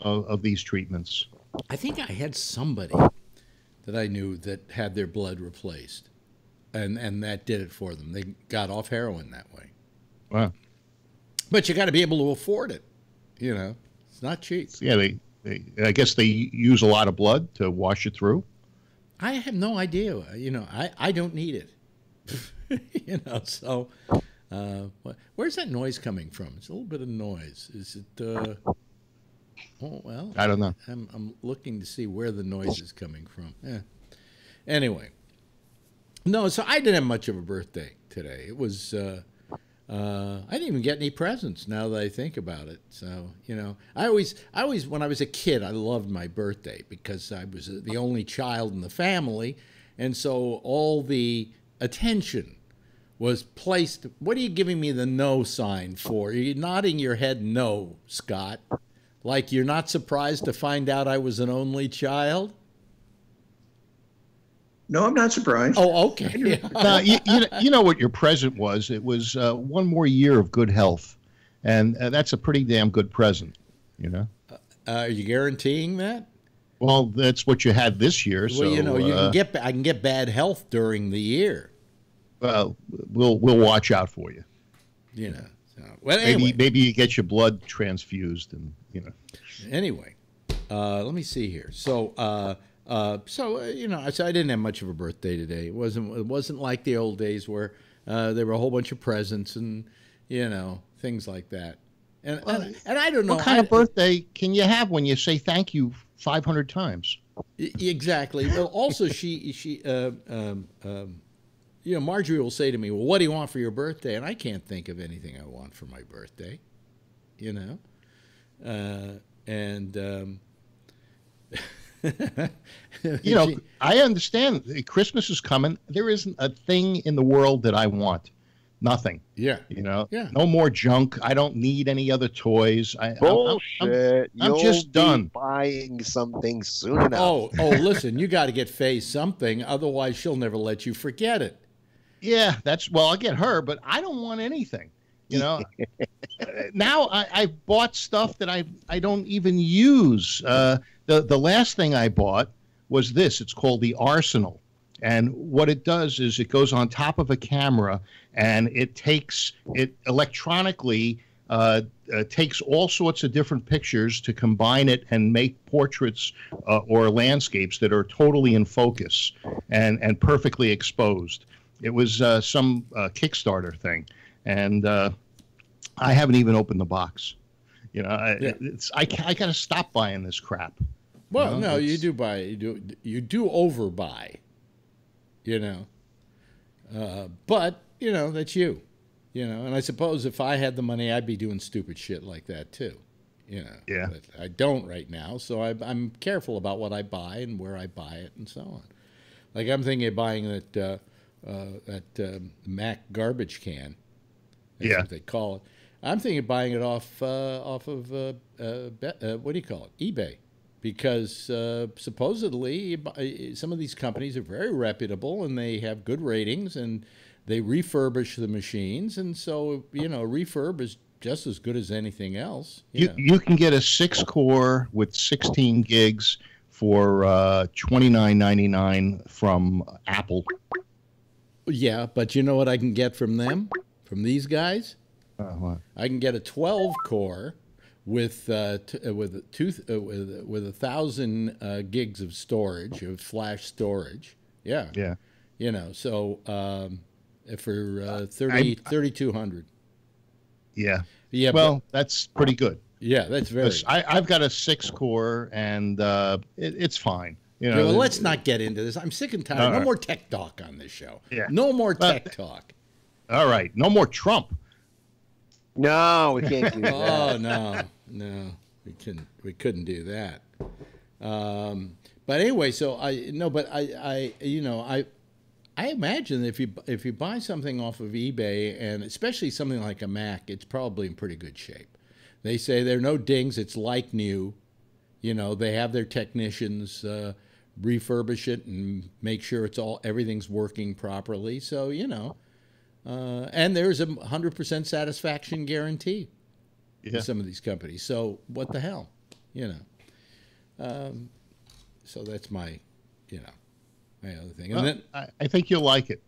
of, of these treatments. I think I had somebody that I knew that had their blood replaced, and and that did it for them. They got off heroin that way. Wow. But you got to be able to afford it. You know, it's not cheap. Yeah, they, they I guess they use a lot of blood to wash it through. I have no idea. You know, I, I don't need it. *laughs* you know, so uh, where's that noise coming from? It's a little bit of noise. Is it? Uh, oh well, I don't know. I'm I'm looking to see where the noise is coming from. Yeah. Anyway, no. So I didn't have much of a birthday today. It was. Uh, uh, I didn't even get any presents. Now that I think about it, so you know, I always, I always, when I was a kid, I loved my birthday because I was the only child in the family, and so all the attention was placed. What are you giving me the no sign for? Are you nodding your head no, Scott? Like you're not surprised to find out I was an only child? No, I'm not surprised. Oh, okay. *laughs* No, you, you, know, you know what your present was? It was uh, one more year of good health, and uh, that's a pretty damn good present. You know. Uh, are you guaranteeing that? Well, that's what you had this year. So well, you know, you uh, can get I can get bad health during the year. well, we'll we'll watch out for you. You know. So, well, Maybe maybe you get your blood transfused, and you know. anyway, uh, let me see here. So, uh, uh, so uh, you know, so I didn't have much of a birthday today. It wasn't it wasn't like the old days where uh, there were a whole bunch of presents and you know things like that. And and, and I don't know What kind I- of birthday can you have when you say thank you 500 times? E- Exactly. Well, also she she uh, um, um, you know Marjorie will say to me, "Well, what do you want for your birthday?" And I can't think of anything I want for my birthday. You know, uh, and um, *laughs* You know, I understand Christmas is coming. There isn't a thing in the world that I want. Nothing. yeah, You know, Yeah. no more junk. I don't need any other toys. I, I'm- I'm- Bullshit. I'm just done. buying something soon enough. Oh, *laughs* oh, listen, you got to get Faye something, otherwise she'll never let you forget it. Yeah, that's well. I'll get her, but I don't want anything. You know, now I, I bought stuff that I I don't even use. Uh, the the last thing I bought was this. It's called the Arsenal, and what it does is it goes on top of a camera and it takes it electronically. Uh, uh, takes all sorts of different pictures to combine it and make portraits uh, or landscapes that are totally in focus and and perfectly exposed. It was uh, some uh, Kickstarter thing, and uh, I haven't even opened the box. You know, I, Yeah. it's I, I got to stop buying this crap. Well, No, no, you do buy you do you do overbuy, you know. Uh, but you know that's you, you know. And I suppose if I had the money, I'd be doing stupid shit like that too, you know. Yeah. But I don't right now, so I, I'm careful about what I buy and where I buy it and so on. Like I'm thinking of buying that uh, uh, that um, Mac garbage can. That's Yeah. what they call it. I'm thinking of buying it off uh, off of uh, uh, uh, what do you call it? eBay, because uh, supposedly some of these companies are very reputable and they have good ratings and they refurbish the machines, and so you know refurb is just as good as anything else. You, You know. you can get a six core with 16 gigs for uh, 29.99 from Apple. yeah, but you know what I can get from them, from these guys? Uh? I can get a 12 core with uh, t- uh, with a two uh, with with a thousand uh, gigs of storage of flash storage. Yeah, yeah. you know, so um, for uh, 30, 3200. Yeah. Yeah, Well, that's pretty good. yeah, that's very. I, I've got a six core, and uh, it, it's fine. You know, Yeah, well, let's not get into this. I'm sick and tired. No right. more tech talk on this show. Yeah. No more tech talk. All right, no more Trump. No, we can't do *laughs* that. Oh no, no, we couldn't. We couldn't do that. Um, but anyway, so I no, but I, I, you know, I, I imagine if you if you buy something off of eBay and especially something like a Mac, it's probably in pretty good shape. They say there are no dings; it's like new. You know, they have their technicians uh, refurbish it and make sure it's all everything's working properly. So you know, uh, and there's a hundred percent satisfaction guarantee Yeah. in some of these companies. So what the hell, you know? Um, so that's my, you know, my other thing. And Well, then I, I think you'll like it.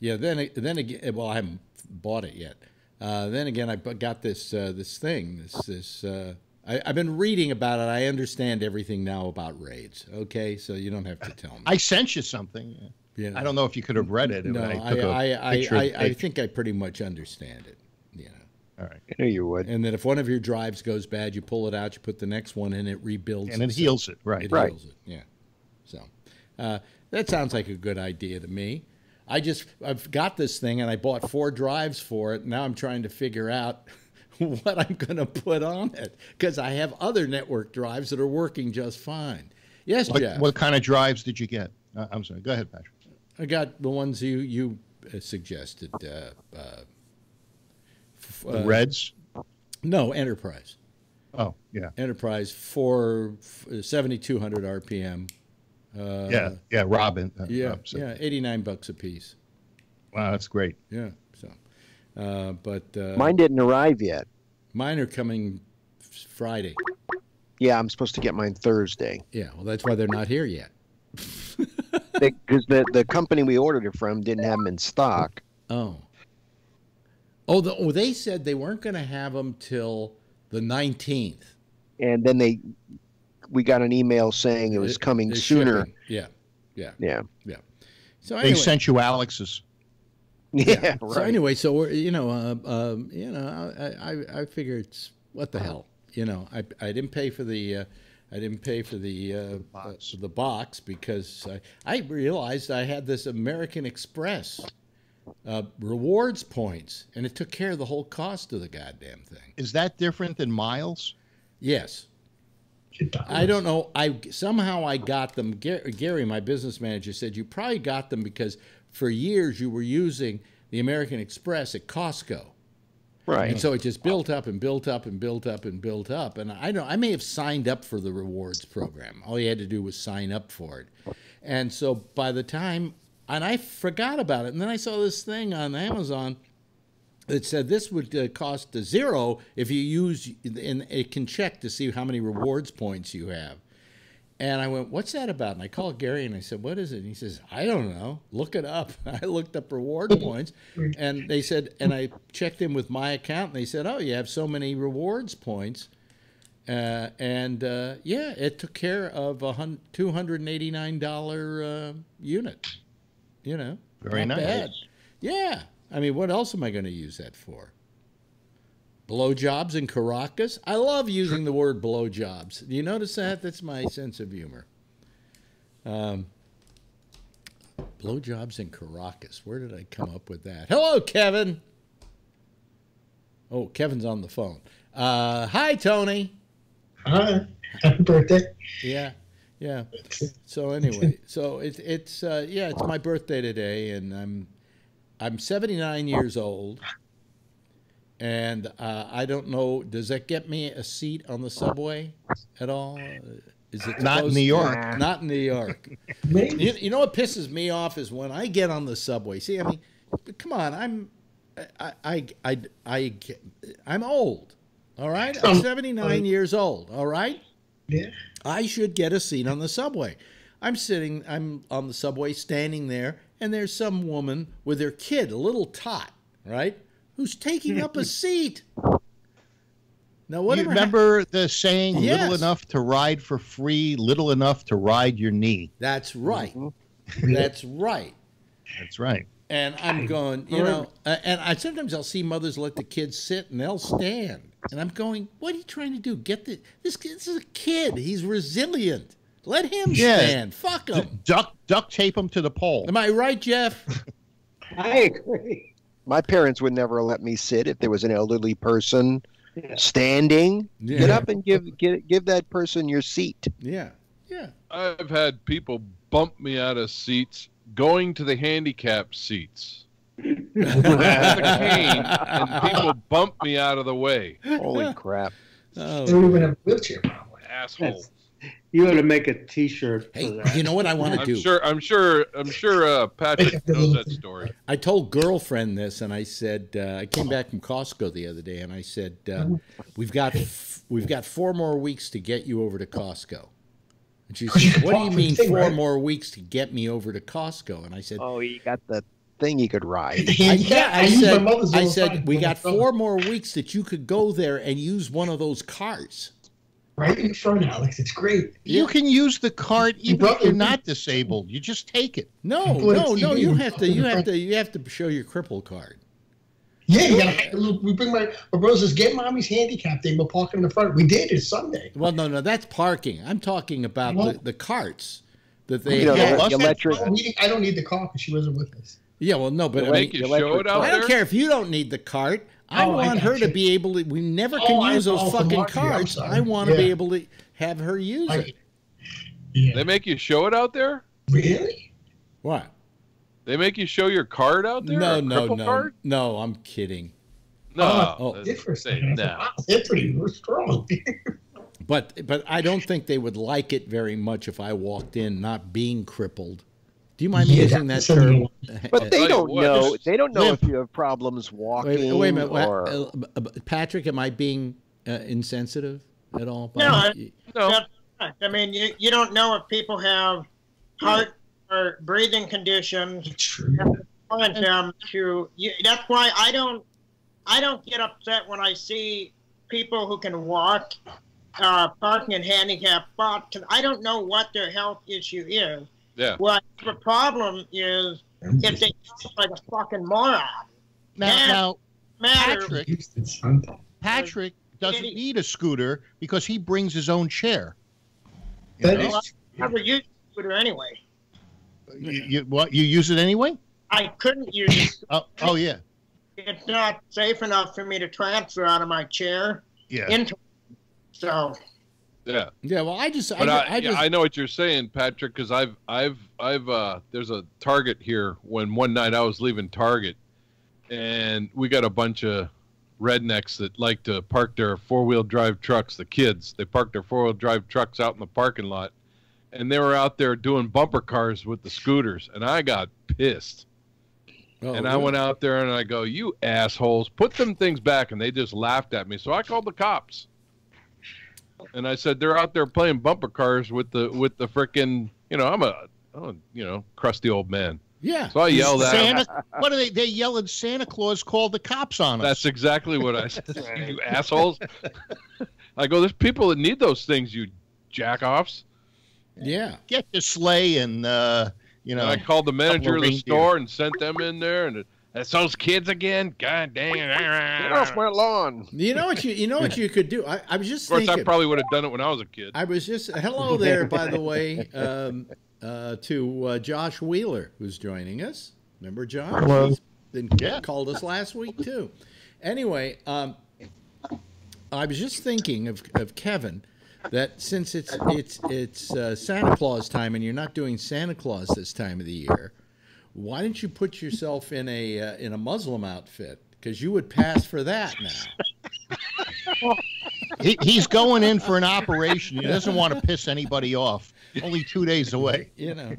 yeah, then then again, well, I haven't bought it yet. Uh, then again, I got this uh, this thing. This this uh, I, I've been reading about it. I understand everything now about RAIDs. Okay, so you don't have to tell me. I sent you something. Yeah. I don't know if you could have read it. No, I I took a I, I, I, I think I pretty much understand it. You know. All right, I knew you would. And then if one of your drives goes bad, you pull it out, you put the next one in, it rebuilds. and it itself. heals it. Right. It Right. heals it. Yeah. So uh, that sounds like a good idea to me. I just I've got this thing and I bought four drives for it. Now I'm trying to figure out *laughs* what I'm going to put on it because I have other network drives that are working just fine. Yes, What, Jeff. what kind of drives did you get? Uh, I'm sorry. Go ahead, Patrick. I got the ones you you uh, suggested. Uh, uh, f- The uh, Reds. No, Enterprise. Oh, yeah, Enterprise for 7,200 RPM. Uh, yeah, yeah. Robin. uh, Yeah, Rob yeah, 89 bucks a piece. Wow, that's great. Yeah, so, uh, but uh, Mine didn't arrive yet. mine are coming Friday. Yeah, I'm supposed to get mine Thursday. Yeah, well, that's why they're not here yet. *laughs* Because the, the company we ordered it from didn't have them in stock. Oh. Oh, the, oh they said they weren't going to have them till the 19th. And then they, we got an email saying it was They- coming they're sooner. shipping. Yeah, yeah, Yeah. yeah. So They sent you Alex's. *laughs* Yeah, So right. anyway, so we're you know, uh, um, you know, I, I I figure it's what the hell, you know, I I didn't pay for the. Uh, I didn't pay for the uh, box. Uh, the box because I, I realized I had this American Express uh, rewards points, and it took care of the whole cost of the goddamn thing. Is that different than miles? Yes, I don't know. I somehow I got them. Gar- Gary, my business manager, said you probably got them because for years you were using the American Express at Costco. Right. And so it just built up and built up and built up and built up. And I know I may have signed up for the rewards program. All you had to do was sign up for it. And so by the time, and I forgot about it. And then I saw this thing on Amazon that said this would uh, cost zero if you use, and it can check to see how many rewards points you have. And I went, What's that about? And I called Gary and I said, What is it? And he says, I don't know. Look it up. *laughs* I looked up reward *laughs* points and they said, and I checked in with my account and they said, Oh, you have so many rewards points. Uh, and uh, yeah, it took care of a hun- $289 uh, unit. You know, Very not nice. bad. Yeah. I mean, what else am I going to use that for? Blowjobs in Caracas? I love using the word blowjobs. Do you notice that? That's my sense of humor. Um, blowjobs in Caracas. Where did I come up with that? Hello, Kevin. Oh, Kevin's on the phone. Uh, hi, Tony. Hi, happy birthday. Yeah, yeah. So anyway, so it, it's uh, yeah, it's my birthday today, and I'm I'm 79 years old, and uh, I don't know. Does that get me a seat on the subway at all? Is it Not in New to- York. Not in New York. *laughs* You, you know what pisses me off is when I get on the subway. See, I mean, come on, I'm, I, I, I, I, I'm old. All right, I'm Um, 79 years old. All right, Yeah. I should get a seat on the subway. I'm sitting, I'm on the subway, standing there, and there's some woman with her kid, a little tot, right, who's taking up a *laughs* seat. Now, You whatever. hap- remember the saying, Yes. little enough to ride for free, little enough to ride your knee? That's right. Mm-hmm. *laughs* That's right. That's right. And I'm going, you know, uh, and I sometimes I'll see mothers let the kids sit and they'll stand, and I'm going, what are you trying to do? Get the this kid- this is a kid. He's resilient. Let him Yeah. stand. Fuck him. Duct duct tape him to the pole. Am I right, Jeff? *laughs* I agree. My parents would never let me sit if there was an elderly person standing. Yeah. Get up and give give give that person your seat. Yeah. Yeah. I've had people bump me out of seats going to the handicap seats. I have a cane, and people bump me out of the way. Holy crap! Oh. They don't have a wheelchair problem. Assholes. You ought to make a T-shirt for Hey, that. you know what I want to I'm do? sure. I'm sure. I'm sure. Uh, Patrick knows that story. I told girlfriend this, and I said uh, I came back from Costco the other day, and I said uh, we've got we've got four more weeks to get you over to Costco. And she *laughs* said, "What do you mean four right? more weeks to get me over to Costco?" And I said, Oh, you got the thing you could ride. *laughs* I, "Yeah." I use my said, mother's "I said we got four more weeks that you could go there and use one of those cars." Right in front, Alex. It's great. You can use the cart even if you're not disabled. You just take it. No, You put a no, no. You have to. You have to. You have to show your cripple card. Yeah, you gotta. We bring my my brother says get mommy's handicap thing. We'll park in the front. We did. it Sunday. Well, no, no. That's parking. I'm talking about the, the carts that they. You know, have. the electric. I don't need the car because she wasn't with us. Yeah, well, no, but I mean, you electric out I don't care if you don't need the cart. I Oh, I want her to be able to. We never Oh, can I- use those oh, fucking Marky, I'm carts. sorry. I want to be able to have her use I, it. yeah. They make you show it out there. really? What? They make you show your card out there. No, A no, no, Card? no. I'm kidding. No. Oh. that's- Did for a say second. I no. thought, wow, they're pretty strong. But but I don't think they would like it very much if I walked in not being crippled. Do you mind me Yeah, using that that's term? something *laughs* But they tell don't know. They don't know Limp. if you have problems walking Wait, wait a minute. Or. uh, Patrick, am I being uh, insensitive at all? No, I- No. I mean, you, you don't know if people have heart or breathing conditions. It's true. Want them to. You, that's why I don't. I don't get upset when I see people who can walk, uh, parking in handicapped spots. 'cause I don't know what their health issue is. Yeah. What the problem is if they look like a fucking moron. Now, Yeah. now Matter. Patrick, Patrick doesn't need a scooter because he brings his own chair. That know? is Never use a scooter anyway. You, you, what you use it anyway? I couldn't use it. Oh, oh yeah, It's not safe enough for me to transfer out of my chair yeah. into. So Yeah. Yeah, well, I just, I, But I, I yeah, just, I know what you're saying, Patrick, because I've, I've, I've, uh, there's a Target here. When one night I was leaving Target, and we got a bunch of rednecks that like to park their four wheel drive trucks. The kids, they park their four wheel drive trucks out in the parking lot, and they were out there doing bumper cars with the scooters, and I got pissed. oh, and I really? went out there and I go, "You assholes, put them things back!" And they just laughed at me. So I called the cops, and I said, "They're out there playing bumper cars with the with the frickin' you know I'm a, I'm a you know crusty old man." Yeah. So I yelled at them. Santa, *laughs* what are they? They yelling Santa Claus called the cops on us. That's exactly what I said. *laughs* *laughs* you assholes. I go, "There's people that need those things, you jackoffs." Yeah. Get your sleigh and uh, you And know. I called the manager of the store and sent them in there, and it, that's those kids again. God damn! Get it! off my lawn. You know what you, you know what *laughs* you could do. I, I was just Of course, thinking. I probably would have done it when I was a kid. I was just hello *laughs* there, by the way, um, uh, to uh, Josh Wheeler, who's joining us. Remember Josh? Hello. He's been Yeah. called us last week too. Anyway, um, I was just thinking of, of Kevin. That since it's it's it's uh, Santa Claus time and you're not doing Santa Claus this time of the year, why don't you put yourself in a uh, in a Muslim outfit? Because you would pass for that now. *laughs* He, he's going in for an operation. He doesn't want to piss anybody off. Only two days away. *laughs* You know,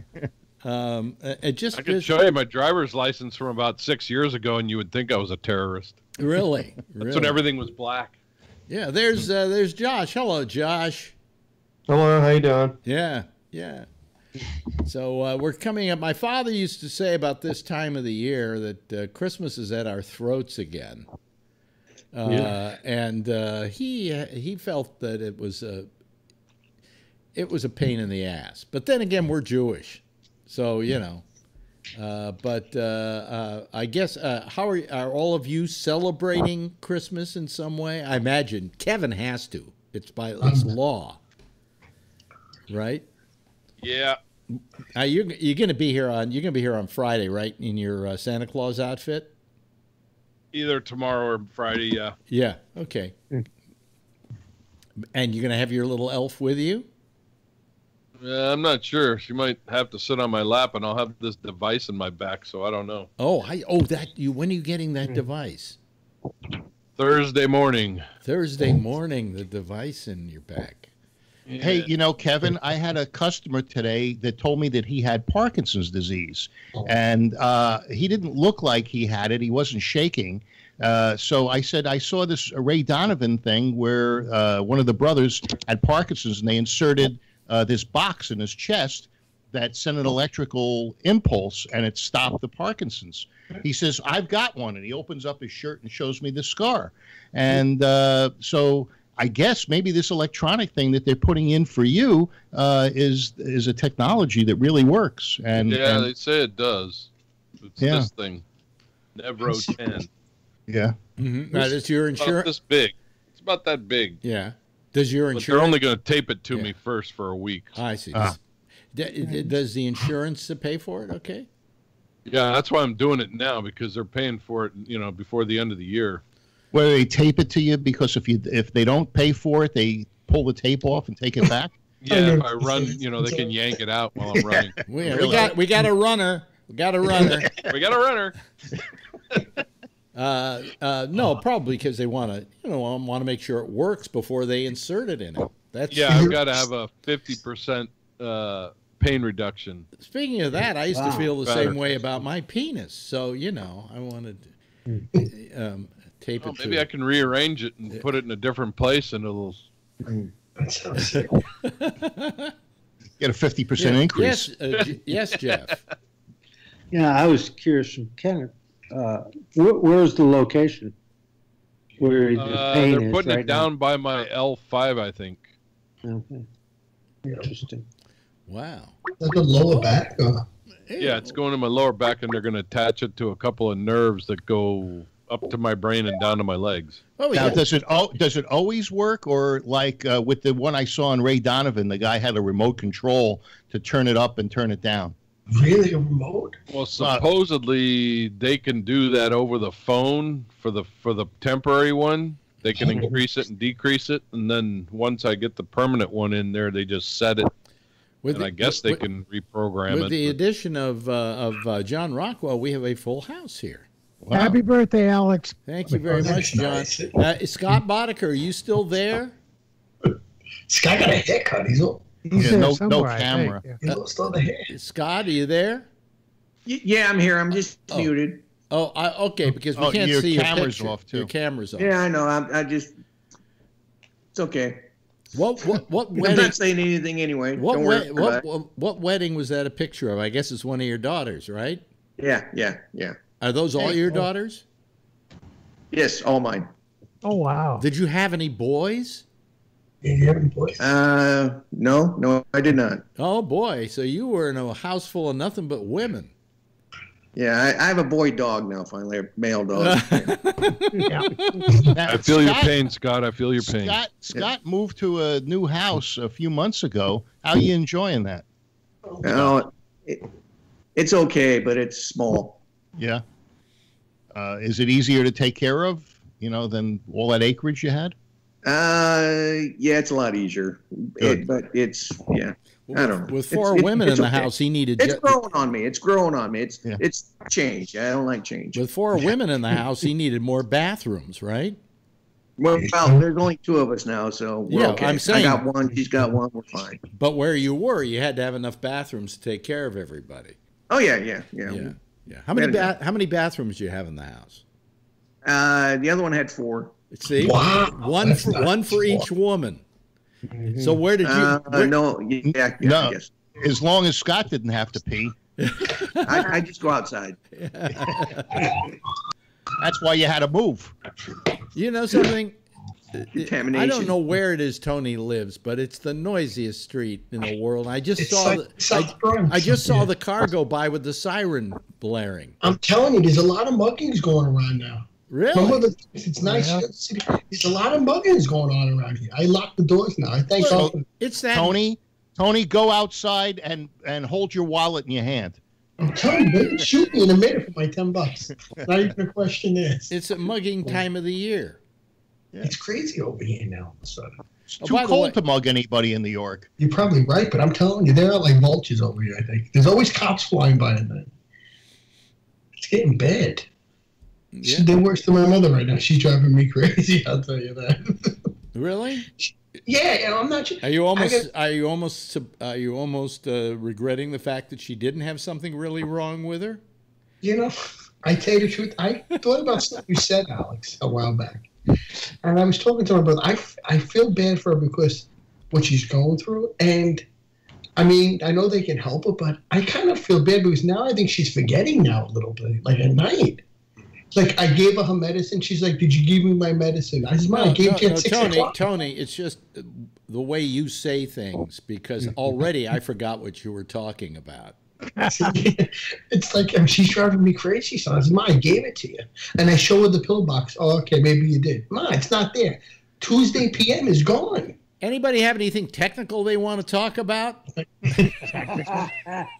um, uh, it just I could just- show you my driver's license from about six years ago, and you would think I was a terrorist. really, *laughs* That's really. when everything was black. Yeah, there's uh, there's Josh. Hello, Josh. Hello, how you doing? Yeah, yeah. So uh, we're coming up. My father used to say about this time of the year that uh, Christmas is at our throats again, uh, Yeah. and uh, he he felt that it was a it was a pain in the ass. But then again, we're Jewish, so you know, Uh, but uh, uh, I guess uh, how are are all of you celebrating Christmas in some way? I imagine Kevin has to. It's by it's law, right? Yeah. Uh, you're you're going to be here on you're going to be here on Friday, right? In your uh, Santa Claus outfit. Either tomorrow or Friday. Yeah. Yeah. Okay. And you're going to have your little elf with you. Uh, I'm not sure. She might have to sit on my lap, and I'll have this device in my back, so I don't know. Oh, I oh that you when are you getting that device? Thursday morning. Thursday morning, the device in your back. Hey, you know, Kevin, I had a customer today that told me that he had Parkinson's disease, and uh, he didn't look like he had it. He wasn't shaking. Uh, so I said, I saw this Ray Donovan thing where uh, one of the brothers had Parkinson's, and they inserted uh, this box in his chest that sent an electrical impulse, and it stopped the Parkinson's. He says, I've got one, and he opens up his shirt and shows me the scar. And uh, so I guess maybe this electronic thing that they're putting in for you uh, is is a technology that really works. And yeah, and- they say it does. It's Yeah. this thing, Nevro 10. yeah. Mm-hmm. Now, does your insurance? this big. It's about that big. Yeah. Does your insurance? But they're only going to tape it to me first for a week. I see. Ah. D- d- Does the insurance pay for it? Okay. Yeah, that's why I'm doing it now because they're paying for it, you know, before the end of the year. Whether they tape it to you because if you if they don't pay for it, they pull the tape off and take it *laughs* back. Yeah, if I run, you know, they can yank it out while I'm running. We, we got we got a runner. We got a runner. *laughs* We got a runner. *laughs* Uh, uh, no, probably because they want to, you know, want to make sure it works before they insert it in it. That's Yeah, I've got to have a 50% uh, pain reduction. Speaking of that, I used to feel the Better. same way about my penis. So you know, I wanted to um, tape Oh, it. maybe to I can rearrange it and put it in a different place and it'll. *laughs* Get a fifty percent increase. Yes, uh, yes, Jeff. Yeah, I was curious from Kenneth. Uh, where, where's the location? Where the Uh, pain they're is putting right it down by my L5, I think. Okay. Interesting. Wow. Like the lower back. Uh, Yeah, it's going to my lower back, and they're going to attach it to a couple of nerves that go up to my brain and down to my legs. Oh, now, yeah. does it al- does it always work, or like uh, with the one I saw on Ray Donovan, the guy had a remote control to turn it up and turn it down? really a remote? Well, supposedly they can do that over the phone for the for the temporary one. They can increase it and decrease it, and then once I get the permanent one in there, they just set it. With and the- I guess they with- can reprogram With it. With the but- addition of uh, of uh, John Rockwell, we have a full house here. Happy birthday, Alex. Thank you very much, John. Uh, Scott Boddicker, are you still there? Scott got a haircut. He's all. He's Yeah, no- no somewhere, I think, camera. yeah. He's all still the hair. Scott, are you there? Y- Yeah, I'm here. I'm just Oh. muted. Oh, I, okay, because we Oh, can't your see your camera's picture. off, too. Your camera's off. Yeah, I know. I'm, I just. It's okay. What what what *laughs* I'm wedding? not saying anything anyway. What, Don't we- worry about what what what wedding was that a picture of? I guess it's one of your daughters, right? Yeah, yeah, yeah. Are those all your daughters? Yes, all mine. Oh wow. Did you have any boys? Yeah, you have any boys? Uh, no, no, I did not. Oh boy, so you were in a house full of nothing but women. Yeah, I, I have a boy dog now. Finally, a male dog. *laughs* Yeah. *laughs* I feel your pain, Scott. I feel your pain. Scott Scott moved to a new house a few months ago. How are you enjoying that? no, it, it's okay, but it's small. Yeah. Uh, is it easier to take care of, you know, than all that acreage you had? Uh, yeah, it's a lot easier. It, but it's yeah. I don't know. With four it's- women in it's the okay. house, he needed. It's ju- growing on me. It's growing on me. It's Yeah. it's change. I don't like change. with four women in the *laughs* house, he needed more bathrooms, right? Well, well, there's only two of us now, so we're Yeah, okay. I'm saying- I got one. She's got one. We're fine. But where you were, you had to have enough bathrooms to take care of everybody. Oh yeah, yeah, yeah. Yeah, yeah. How many ba- how many bathrooms do you have in the house? Uh, the other one had four. See, Wow, one for one for four. each woman. So where did you? Uh, where- no, yeah, yeah, No. I guess. As long as Scott didn't have to pee. *laughs* I, I just go outside. *laughs* That's why you had to move. You know something? Contamination. I don't know where it is Tony lives, but it's the noisiest street in the world. I just It's saw like the, South I, I just saw there. the car go by with the siren blaring. I'm telling you, there's a lot of muggings going around now. Really? Remember the it's nice. Yeah. City. There's a lot of muggings going on around here. I lock the doors now. I thank Well, God. It's that Tony, Tony, go outside and and hold your wallet in your hand. I'm telling you, they shoot me in a minute for my ten bucks. Not even a question is. It's a mugging time of the year. It's crazy over here now. all of a sudden. It's Oh, too by the cold way- to mug anybody in New York. You're probably right, but I'm telling you, they're like vultures over here. I think there's always cops flying by at night. It's getting bad. Yeah. They're worse than my mother right now. She's driving me *laughs* crazy. I'll tell you that. Really? yeah, you know, I'm not. Are you almost got- are you almost are you almost uh, regretting the fact that she didn't have something really wrong with her? You know, I tell you the truth. I thought about something you said, Alex, a while back, and I was talking to my brother. I, I feel bad for her because what she's going through, and I mean, I know they can help her, but I kind of feel bad because now I think she's forgetting now a little bit, like at night. Like I gave her her medicine. She's like, "Did you give me my medicine?" I said, "Mom, I gave it to you at six Tony, o'clock." Tony, it's just the way you say things because already I forgot what you were talking about. It's like *laughs* she's driving me crazy. So I said, "Ma, I gave it to you," and I show her the pill box. Oh, okay, maybe you did. Ma, it's not there. Tuesday PM is gone. Anybody have anything technical they want to talk about? *laughs*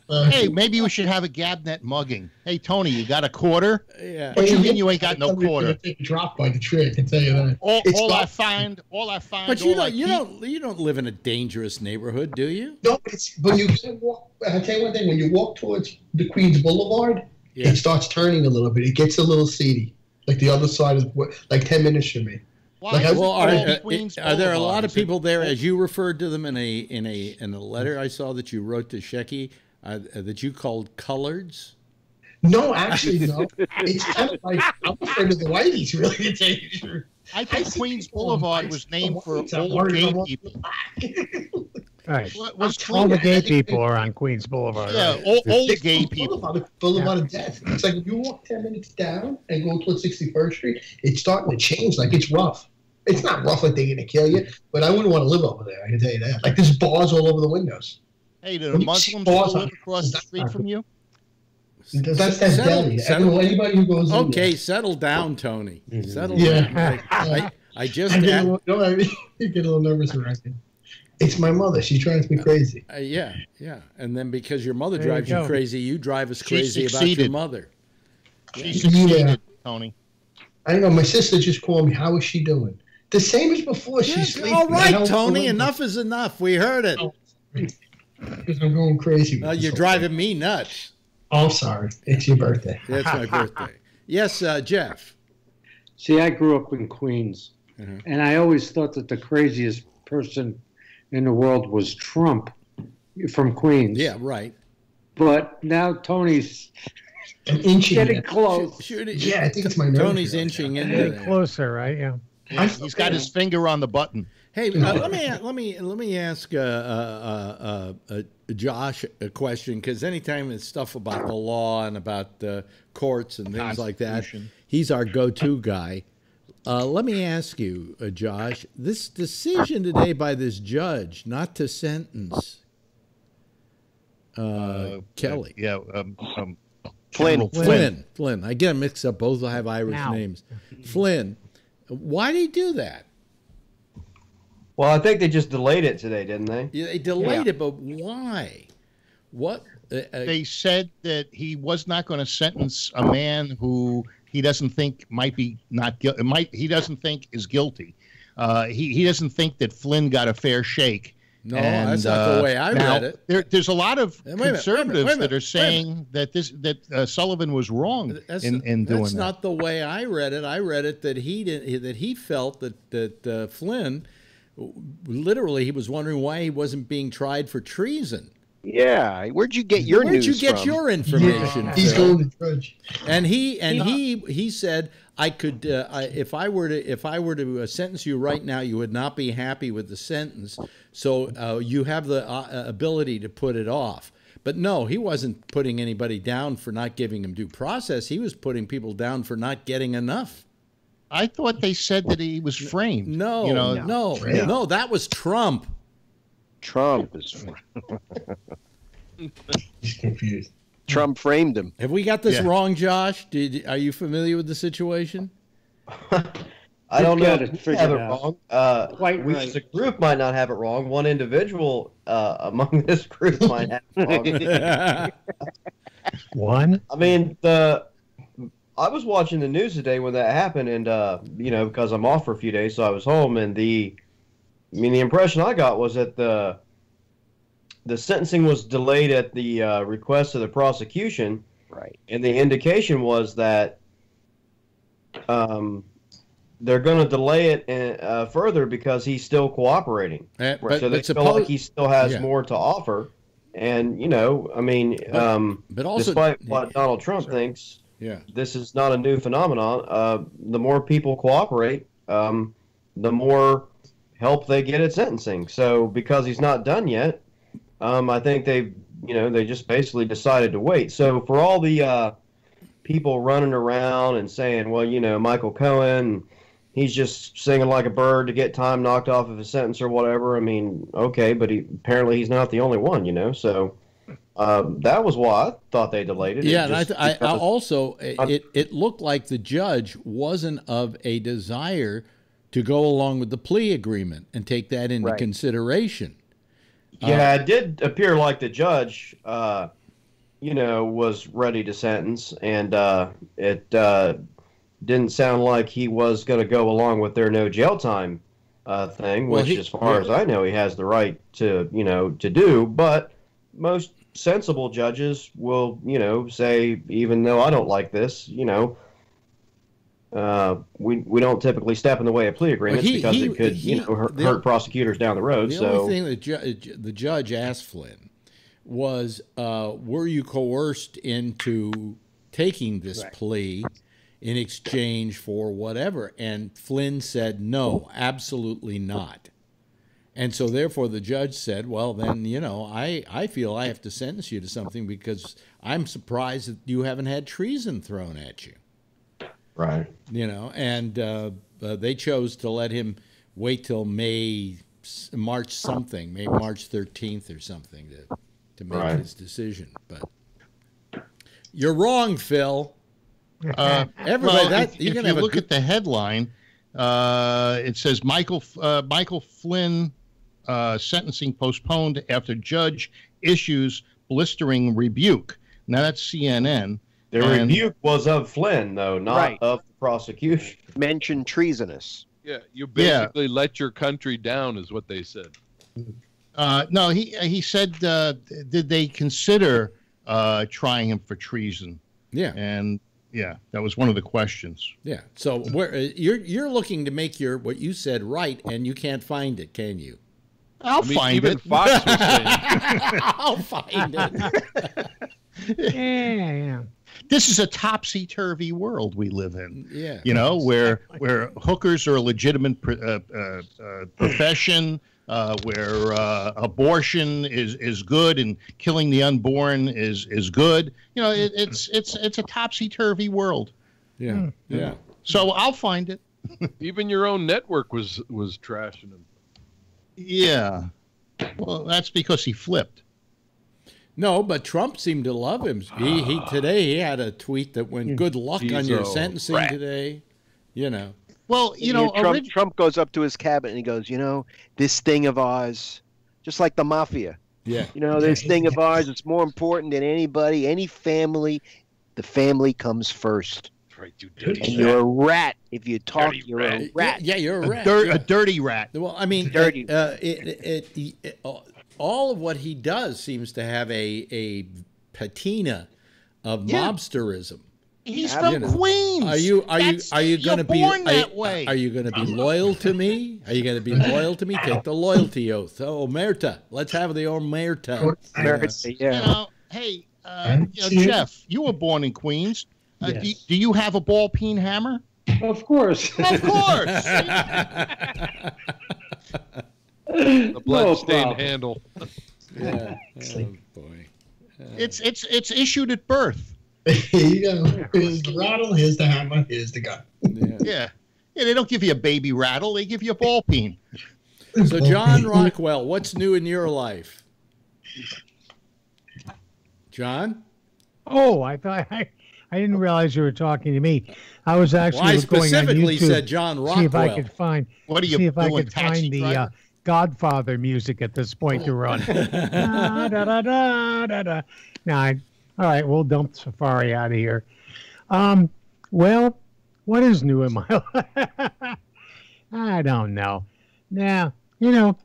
Hey, maybe we should have a Gabnet mugging. Hey, Tony, you got a quarter? Yeah. What you mean you ain't got no quarter? gonna Take a drop by the tree. I can tell you that. All, all I find, all I find, But you don't you keep- don't you don't live in a dangerous neighborhood, do you? No, but it's when you walk. I tell you one thing: when you walk towards the Queens Boulevard, Yeah. it starts turning a little bit. It gets a little seedy, like the other side is like ten minutes from me. Why Like, I- is it Well, are, uh, Queens are there a lot of people there, as you referred to them in a in a in a letter I saw that you wrote to Shecky, uh, that you called coloreds? No, actually, no. It's kind of like I'm afraid of the whiteys, really, to tell you the truth. I I think see Queens Boulevard was named for whites. I'm old worried gay about people. *laughs* Right. What was All the gay people are on Queens Boulevard. Yeah, right? old, old It's gay Queens people. Boulevard, Boulevard of Death. It's like if you walk 10 minutes down and go towards 61st Street, it's starting to change. Like it's rough. It's not rough like they're going to kill you, but I wouldn't want to live over there. I can tell you that. Like there's bars all over the windows. Hey, do the When you Muslims bars live across the street from you? That's that Settle- deli. Settle- know anybody who goes Okay, there. settle down, Tony. Mm-hmm. Settle Yeah. down. I, I, I just *laughs* I get, a little, no, *laughs* I mean, you get a little nervous around here. It's my mother. She drives me crazy. uh, yeah, yeah, and then because your mother There drives you, go. crazy, you drive us crazy about your mother. She succeeded, Tony. I don't know. My sister just called me. How is she doing? The same as before. Yeah, She's sleeping. all I right, don't Tony. know Enough is enough. We heard it. Oh. Because I'm going crazy. Uh, you're whole driving me nuts. thing. Oh, sorry. It's your birthday. That's my *laughs* birthday. Yes, uh, Jeff. See, I grew up in Queens, Mhm. and I always thought that the craziest person in the world was Trump from Queens. Yeah, right. But now Tony's I'm inching. getting it. close. Shoot it. Yeah, I think it's my nerve Tony's here. inching into Getting there. closer, right? Yeah. Yeah, he's got his finger on the button. Hey, uh, let me let me let me ask uh, uh, uh, uh, Josh a question because anytime it's stuff about the law and about the courts and things like that, he's our go-to guy. Uh, let me ask you, uh, Josh, this decision today by this judge not to sentence uh, Kelly. Yeah, um, um, Flynn. General Flynn. Flynn. I get them mixed up. Both have Irish Now. names. Flynn. Why did he do that? Well, I think they just delayed it today, didn't they? Yeah, They delayed it, but why? What? Uh, uh, They said that he was not going to sentence a man who he doesn't think might be not guilty. Might he doesn't think is guilty. Uh, he he doesn't think that Flynn got a fair shake. No, that's not the way I now, read it. There, there's a lot of a minute, minute, conservatives wait a minute, that are saying that this that uh, Sullivan was wrong That's, in, in doing that's that. not the way I read it. I read it that he did that he felt that that uh, Flynn, literally, he was wondering why he wasn't being tried for treason. Yeah, where'd you get your Where'd news you get from? your information? He's Phil? going to judge. And he and he he said, I could uh, I, if I were to if I were to uh, sentence you right now, you would not be happy with the sentence. So uh, you have the uh, ability to put it off. But no, he wasn't putting anybody down for not giving him due process. He was putting people down for not getting enough. I thought they said that he was framed. No, you know, no, no, that was Trump. Trump is. He's confused. Trump framed him. Have we got this Yeah. wrong, Josh? Did are you familiar with the situation? *laughs* I don't know got if we figured have it out. wrong. Uh, Quite we right. as a group might not have it wrong. One individual uh, among *laughs* this group might have it wrong. *laughs* One? I mean, the I was watching the news today when that happened, and uh, you know, because I'm off for a few days, so I was home, and the, I mean, the impression I got was that the, the sentencing was delayed at the uh, request of the prosecution, Right. and the indication was that, um, they're going to delay it uh, further because he's still cooperating. But, so they but feel suppose- like he still has yeah. more to offer. And you know, I mean, But- um, but also- despite what Donald Trump thinks, Yeah. this is not a new phenomenon. Uh, the more people cooperate, um, the more help they get at sentencing. So because he's not done yet, um, I think they, you know, they just basically decided to wait. So for all the uh, people running around and saying, well, you know, Michael Cohen, he's just singing like a bird to get time knocked off of his sentence or whatever. I mean, okay, but he apparently he's not the only one, you know. So um, that was why I thought they delayed it. It Yeah, and I, I, I also it it looked like the judge wasn't of a desire to go along with the plea agreement and take that into Right. consideration. Yeah, it did appear like the judge, uh, you know, was ready to sentence, and uh, it uh, didn't sound like he was going to go along with their no jail time uh, thing, Well, which, he- as far as I know, he has the right to, you know, to do. But most sensible judges will, you know, say, even though I don't like this, you know. Uh, we we don't typically step in the way of plea agreements he- because he- it could he- you know hurt, the- hurt prosecutors down the road. The so only thing that ju- the judge asked Flynn was, uh, "Were you coerced into taking this plea in exchange for whatever?" And Flynn said, "No, absolutely not." And so, therefore, the judge said, "Well, then, you know, I, I feel I have to sentence you to something because I'm surprised that you haven't had treason thrown at you." Right. you know, and uh, uh, they chose to let him wait till May, March something, May March thirteenth or something to to make Right. his decision. But you're wrong, Phil. Uh, Everybody, well, that if, you're if you have look a good, at the headline, uh, it says Michael uh, Michael Flynn uh, sentencing postponed after judge issues blistering rebuke. Now that's CNN. The And- rebuke was of Flynn, though, not Right. of the prosecution. *laughs* Mentioned treasonous. Yeah, you Yeah. basically let your country down, is what they said. Uh, no, he he said, uh, did they consider uh, trying him for treason? yeah, And yeah, that was one of the questions. yeah. So where uh, you're you're looking to make your what you said right, and you can't find it, can you? I'll I mean, find even it. Fox was saying, *laughs* I'll find it. *laughs* Yeah, yeah. This is a topsy turvy world we live in. Yeah. You know, where where hookers are a legitimate pr- uh, uh, uh, profession, uh, where uh, abortion is is good and killing the unborn is is good. You know, it, it's it's it's a topsy turvy world. Yeah. Yeah. So I'll find it. *laughs* even your own network was was trashing him. Yeah. Well, that's because he flipped. No, but Trump seemed to love him. He, he today he had a tweet that went, "Good luck on your sentencing rat." today." You know. Well, you know, Trump, orig- Trump goes up to his cabinet and he goes, you know, this thing of ours, just like the mafia. Yeah. You know, this thing of *laughs* ours, it's more important than anybody, any family. The family comes first. Right, you And dirty And you're a rat. If you talk, Dirty you're a rat. Yeah, you're a a, rat. dirt, yeah. a dirty rat. Well, I mean, Dirty. Uh, it, it, it, it- all of what he does seems to have a a patina of Yeah. mobsterism. He's You from know. Queens. Are you are you are you going to be born are, that way? are you going to be loyal to me? Are you going to be loyal to me? Take the loyalty oath. Oh, omerta. Let's have the omerta. America, you yeah. know, hey, uh, you know, Jeff, you were born in Queens. Uh, do, do you have a ball peen hammer? Of course. Of course. *laughs* *laughs* The bloodstained problem. handle. yeah. Oh boy. it's it's it's issued at birth. *laughs* Here you go. Here's the rattle. Here's the hammer. Here's the gun. Yeah. Yeah. Yeah, they don't give you a baby rattle; they give you a ball peen. So, John Rockwell, what's new in your life? John? Oh, I thought I, I didn't realize you were talking to me. I was actually Well, I going on specifically YouTube, said John See if I could find. What are you see if I could find the uh, driver? Godfather music at this point to run. da, da, da, da, da. Now, I, all right, we'll dump Safari out of here. Um, well, what is new in my *laughs* life? I don't know. Now, you know,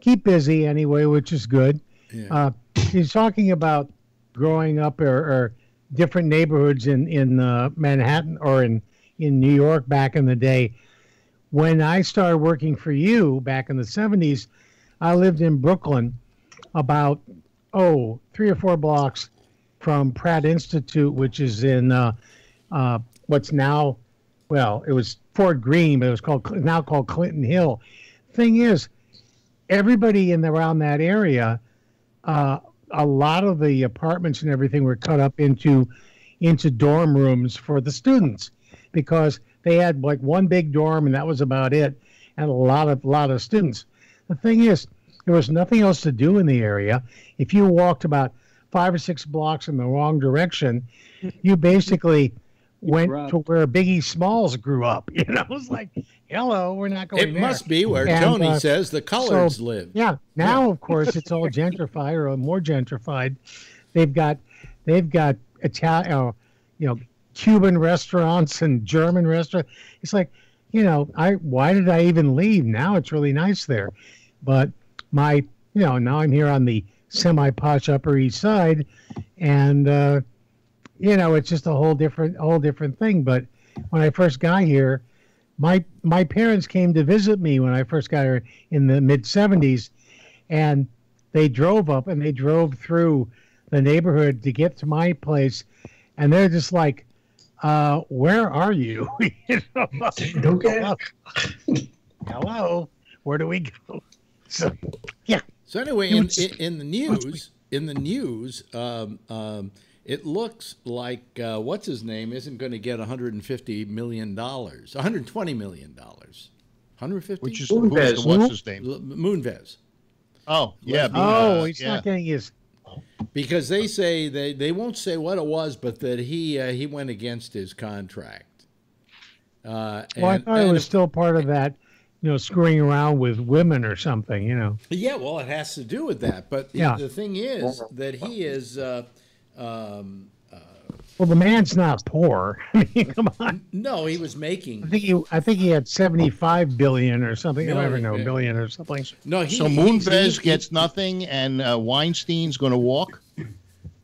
keep busy anyway, which is good. Yeah. Uh, he's talking about growing up or, or different neighborhoods in in uh, Manhattan or in in New York back in the day. When I started working for you back in the '70s, I lived in Brooklyn, about oh three or four blocks from Pratt Institute, which is in uh, uh, what's now, well, it was Fort Greene, but it was called now called Clinton Hill. Thing is, everybody in around that area, uh, a lot of the apartments and everything were cut up into into dorm rooms for the students because they had like one big dorm and that was about it, and a lot of lot of students. The thing is, there was nothing else to do in the area. If you walked about five or six blocks in the wrong direction, *laughs* you basically went to where Biggie Smalls grew up. *laughs* You know, it's *laughs* like, hello, we're not going It there. must be where And, Tony uh, says the coloreds so, live. Yeah. Now, of course, it's all gentrified or more gentrified. They've got they've got Italian, uh, you know, Cuban restaurants and German restaurants. It's like, you know, I why did I even leave? Now it's really nice there, but my, you know, now I'm here on the semi posh Upper East Side, and uh, you know, it's just a whole different whole different thing. But when I first got here, my my parents came to visit me when I first got here in the mid '70s, and they drove up and they drove through the neighborhood to get to my place, and they're just like, uh, "Where are you?" *laughs* you know? Don't Hello. Hello, where do we go? So, yeah. So anyway, in, in, in the news, in the news, um, um, it looks like uh, what's his name isn't going to get 150 million dollars, 120 million dollars, 150. Which is who's the, what's his name? L- Moonves. Oh yeah. Oh, uh, he's yeah. not getting his. Because they say they, they won't say what it was, but that he uh, he went against his contract. Uh, Well, I and- thought it was if- still part of that, you know, screwing around with women or something. You know. Yeah, well, it has to do with that. But the- Yeah. the thing is that he is. Uh, um, Well, the man's not poor. *laughs* I mean, come on. no, he was making. I think he, I think he had seventy-five billion or something. I Million, never know yeah. billion or something. No, he, so Moonves he- gets nothing, and uh, Weinstein's going to walk.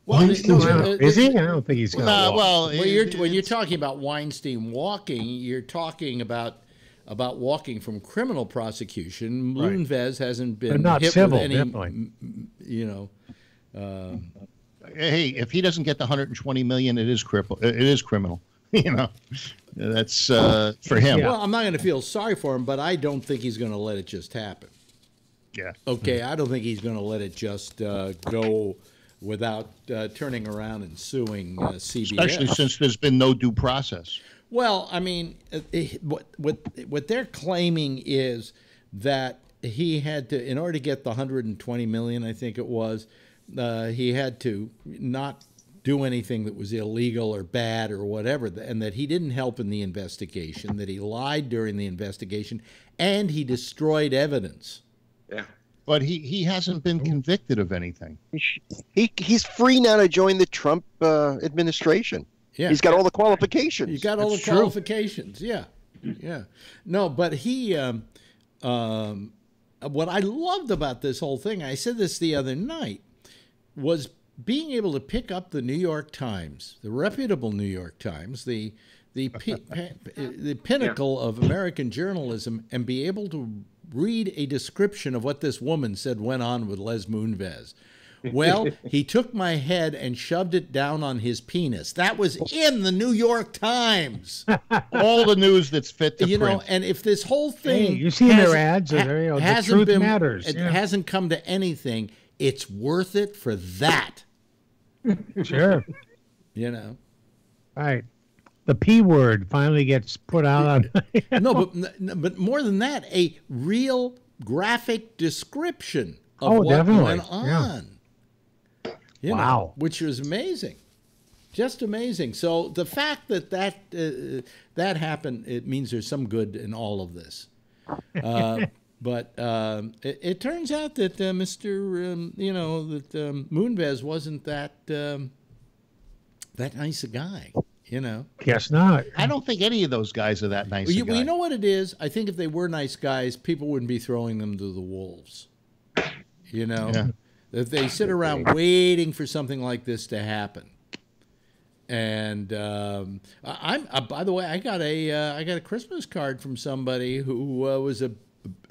Well, Weinstein's no, not- uh, Is he? I don't think he's going to Nah, walk. well, Well, you're, when you're talking about Weinstein walking, you're talking about about walking from criminal prosecution. Right. Moonves hasn't been not hit civil, with any, definitely. m- m- you know. Um, hey, if he doesn't get the 120 million, it is cripple. It is criminal. *laughs* You know, that's uh, for him. Well, I'm not going to feel sorry for him, but I don't think he's going to let it just happen. Yeah. Okay, I don't think he's going to let it just uh, go without uh, turning around and suing uh, CBS. Especially since there's been no due process. Well, I mean, uh, eh, what what what they're claiming is that he had to, in order to get the 120 million, I think it was, uh, he had to not do anything that was illegal or bad or whatever, and that he didn't help in the investigation, that he lied during the investigation, and he destroyed evidence. Yeah. But he, he hasn't been convicted of anything. He he's free now to join the Trump uh, administration. Yeah. He's got all the qualifications. You got all That's the true. qualifications. Yeah, yeah. No, but he. Um, um, what I loved about this whole thing, I said this the other night, was being able to pick up the New York Times, the reputable New York Times, the the *laughs* pi- pa- the pinnacle of American journalism, and be able to read a description of what this woman said went on with Les Moonves. Well, *laughs* he took my head and shoved it down on his penis. That was in the New York Times. *laughs* All the news that's fit to you know, and if this whole thing Hey, you see their ads, or ha- their, you know, the hasn't truth been- matters, It yeah. hasn't come to anything. It's worth it for that. Sure. You know. Right. the p word finally gets put out on. *laughs* *laughs* no, but but more than that, a real graphic description of Oh, what definitely, went yeah. on. You know, Wow. which was amazing, just amazing. So the fact that that uh, that happened, it means there's some good in all of this. Uh, *laughs* but um, it, it turns out that uh, Mr. Um, you know that um, Moonves wasn't that um, that nice a guy. You know. Guess not. I don't think any of those guys are that nice. Well, you, well, guy. you know what it is? I think if they were nice guys, people wouldn't be throwing them to the wolves. You know, Yeah. if they sit around waiting for something like this to happen. And um, I- I'm, uh, by the way, I got a, uh, I got a Christmas card from somebody who uh, was a,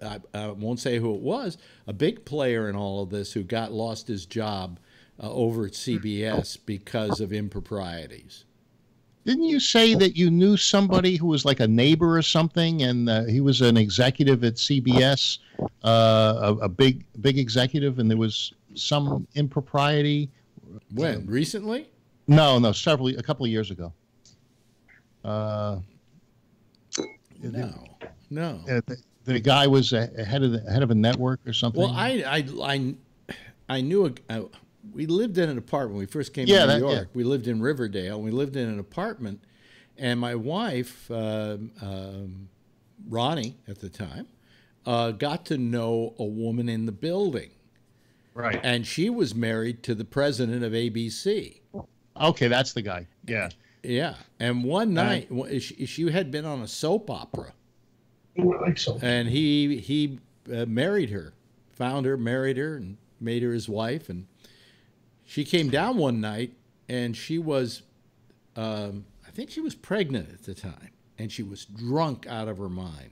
I, I won't say who it was, a big player in all of this who got lost his job uh, over at CBS because of improprieties. Didn't you say that you knew somebody who was like a neighbor or something, and uh, he was an executive at CBS, uh, a, a big big executive, and there was some impropriety? When recently? No, no, several a couple of years ago. Uh, No, no. Uh, the, the guy was a, a head of the head of a network or something. Well, I, I, I, I knew a, uh, we lived in an apartment when we first came Yeah, to that- New yeah. York. We lived in Riverdale. We lived in an apartment, and my wife, um um, Ronnie, at the time, uh, got to know a woman in the building. Right. And she was married to the president of ABC. okay, that's the guy. Yeah. Yeah. And one Uh, night, w- she, she had been on a soap opera. I like so. and he he uh, married her, found her, married her, and made her his wife. And she came down one night, and she was, um, I think she was pregnant at the time, and she was drunk out of her mind.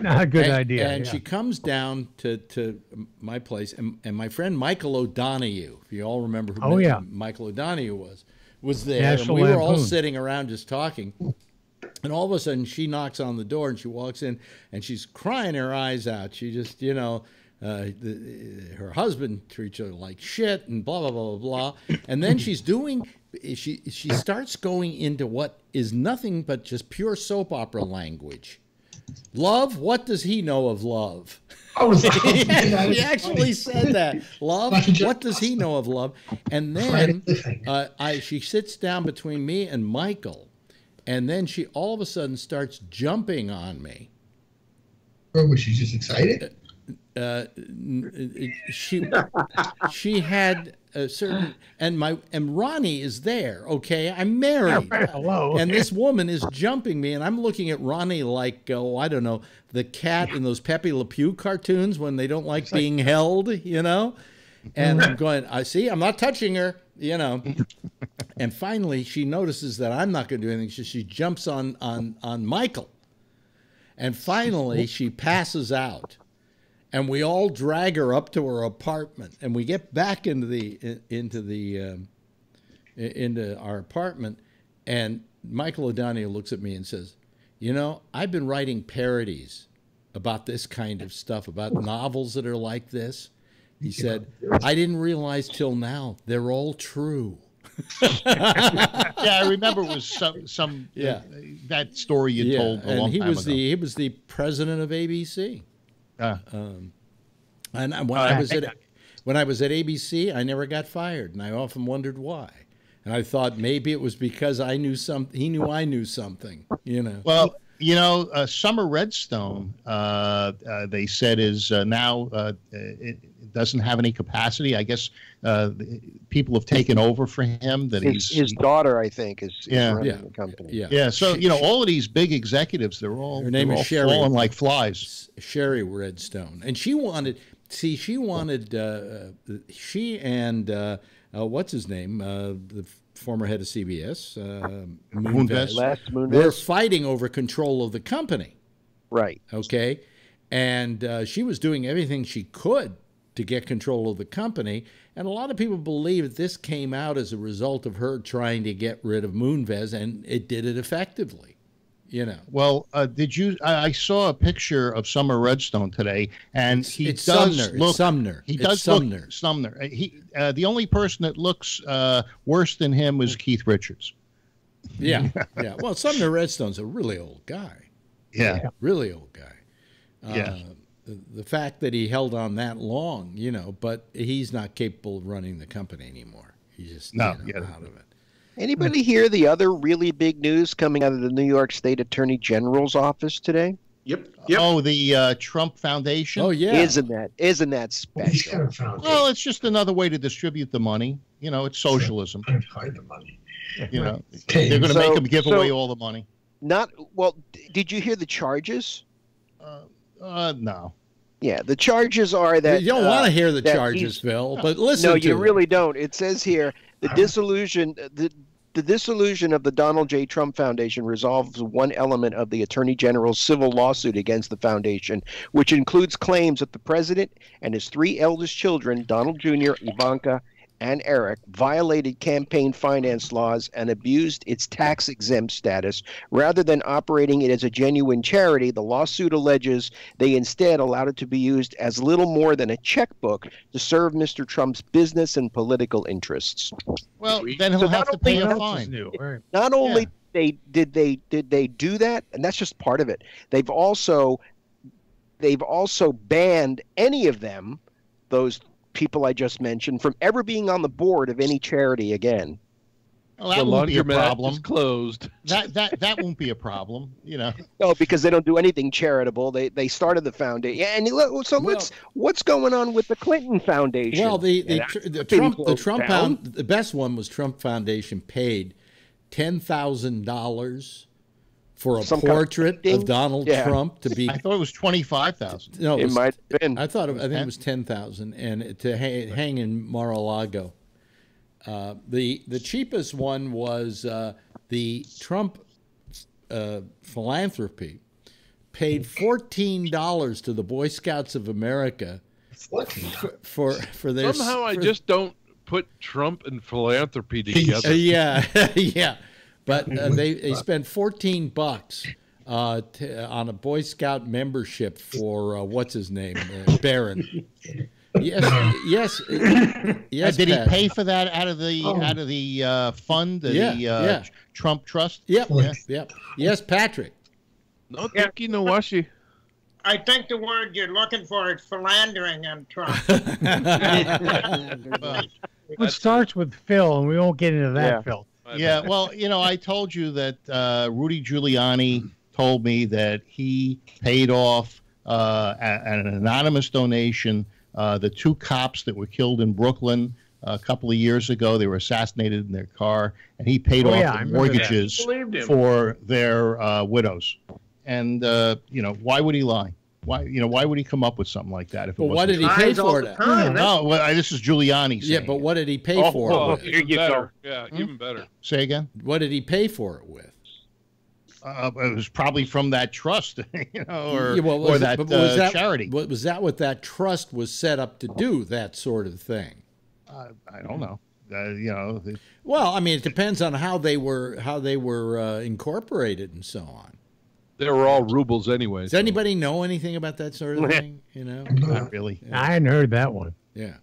Not a good And- idea. And yeah. she comes down to, to my place, and, and my friend Michael O'Donoghue, if you all remember who Oh, yeah. Michael O'Donoghue was, was there. National and we were all sitting around just talking. And all of a sudden, she knocks on the door and she walks in and she's crying her eyes out. She just, you know, uh, the, her husband treats her like shit and blah blah blah blah blah. And then she's doing, she she starts going into what is nothing but just pure soap opera language. Love, what does he know of love? Oh, it's- *laughs* he, he actually said that. Love, Like a Jack what does he know of love? And then uh, I, she sits down between me and Michael, and then she all of a sudden starts jumping on me. Or was she just excited? Uh, n- she she had a certain and my and Ronnie is there. Okay, I'm married. *laughs* Hello. And this woman is jumping me, and I'm looking at Ronnie like, oh, I don't know, the cat in those Pepe Le Pew cartoons when they don't like being held, you know. And I'm *laughs* going, I see, I'm not touching her, you know. *laughs* And finally, she notices that I'm not going to do anything. So she jumps on on on Michael, and finally she passes out and we all drag her up to her apartment and we get back into the into the um, into our apartment and michael o'donoghue looks at me and says you know i've been writing parodies about this kind of stuff about novels that are like this he said i didn't realize till now they're all true *laughs* yeah, I remember it was some some Yeah. uh, that story you yeah, told a and long he time was ago. the he was the president of ABC. Ah. Um, and when Uh, I was hang at when I was at ABC, I never got fired, and I often wondered why. And I thought maybe it was because I knew some. He knew I knew something. You know. Well, you know, uh, Summer Redstone, uh, uh, they said is uh, now uh, it, it doesn't have any capacity. I guess uh, people have taken over for him. That His, he's his daughter, I think, is, is Yeah. running Yeah. the company. yeah. yeah. So She- you know, all of these big executives, they're all Her name they're is all Shari. falling like flies. Shari Redstone, and she wanted. See, she wanted. Uh, uh, she and uh, uh, what's his name, uh, the former head of CBS, uh, Moonves. Les were Moonves. fighting over control of the company. Right. okay and uh, she was doing everything she could to get control of the company and a lot of people believe that this came out as a result of her trying to get rid of moonves and it did it effectively you know Well, uh, did you? I, I saw a picture of Summer Redstone today, and he it's does Sumner. It's. Sumner. He It's Sumner. look Sumner. Uh, He uh, the only person that looks uh, worse than him was Keith Richards. Yeah, *laughs* yeah. Well, Sumner Redstone's a really old guy. Yeah. Really old guy. Yeah. The, the fact that he held on that long, you know, but he's not capable of running the company anymore. He's just No, you know, yeah. out of it. Anybody hear the other really big news coming out of the New York State Attorney General's office today? Yep. yep. Oh, the uh, Trump Foundation. Oh yeah. Isn't that isn't that special? got a foundation. Well, it's just another way to distribute the money. You know, it's socialism. I'd hide the money. You know, Okay. they're going to So- make them give so- away all the money. Not well. Did you hear the charges? Uh, no. Yeah, the charges are that you don't uh, want to hear the charges, he's- Phil, but listen no, to you them. really don't. It says here the dissolution the the dissolution of the Donald J. Trump Foundation resolves one element of the Attorney General's civil lawsuit against the foundation, which includes claims that the president and his three eldest children, Donald Jr., Ivanka, and Eric, violated campaign finance laws and abused its tax exempt status. Rather than operating it as a genuine charity, the lawsuit alleges they instead allowed it to be used as little more than a checkbook to serve Mr. Trump's business and political interests. Well, then he'll So have not to pay only- a fine. new, right? Not only Yeah. they did they did they do that, and that's just part of it. They've also they've also banned any of them, those people I just mentioned, from ever being on the board of any charity again. Well, that the won't be a problem. is closed. That that that won't be a problem. You know. *laughs* No, because they don't do anything charitable. They they started the foundation. Yeah, and so let's what's going on with the Clinton Foundation? Well, the the, Yeah, tr- the Trump the Trump down. found the best one was Trump Foundation paid ten thousand dollars for a Some kind of portrait of Donald Yeah. Trump to be. I thought it was twenty five thousand. No, it was- might have been. I thought it, I think it was ten thousand, and to hang, hang in Mar-a-Lago. Uh, the the cheapest one was uh, the Trump uh, philanthropy paid fourteen dollars to the Boy Scouts of America Fourteen. *laughs* for for their Somehow I for- just don't put Trump and philanthropy *laughs* together. *laughs* yeah, yeah. But uh, *laughs* they, they spent 14 bucks uh, t- uh, on a Boy Scout membership for uh, what's his name, uh, Barron. *laughs* Yes, yes, uh, yes. did Pat. he pay for that out of the Oh. out of the uh, fund, the Yeah, uh, yeah. Trump Trust? Yep, Yeah. yep. Yes, Patrick. No, thank you, no washi. I think the word you're looking for is philandering on Trump. *laughs* Uh, It starts with Phil, and we won't get into that, Yeah. Phil. Yeah, well, you know, I told you that uh, Rudy Giuliani told me that he paid off uh, an anonymous donation. Uh, the two cops that were killed in Brooklyn a couple of years ago, they were assassinated in their car, and he paid Oh, off yeah, the mortgages for their uh, widows. And uh, you know, why would he lie? Why, you know, why would he come up with something like that if it Well, why wasn't did he pay for it? time. No, well, I- this is Giuliani. Yeah, but it. what did he pay Oh, for Oh, it with? even you go. better. Yeah, even better. Say again. What did he pay for it with? Uh, it was probably from that trust, *laughs* you know, or, Yeah, well, or was it- that, was uh, that- charity. wa- Was that what that trust was set up to do? That sort of thing. Uh, I don't know. Uh, you know, the- Well, I mean, it depends on how they were how they were uh, incorporated and so on. They were all rubles anyway. Does anybody know anything about that sort of *laughs* thing? You know? not really. I hadn't heard that one. Yeah.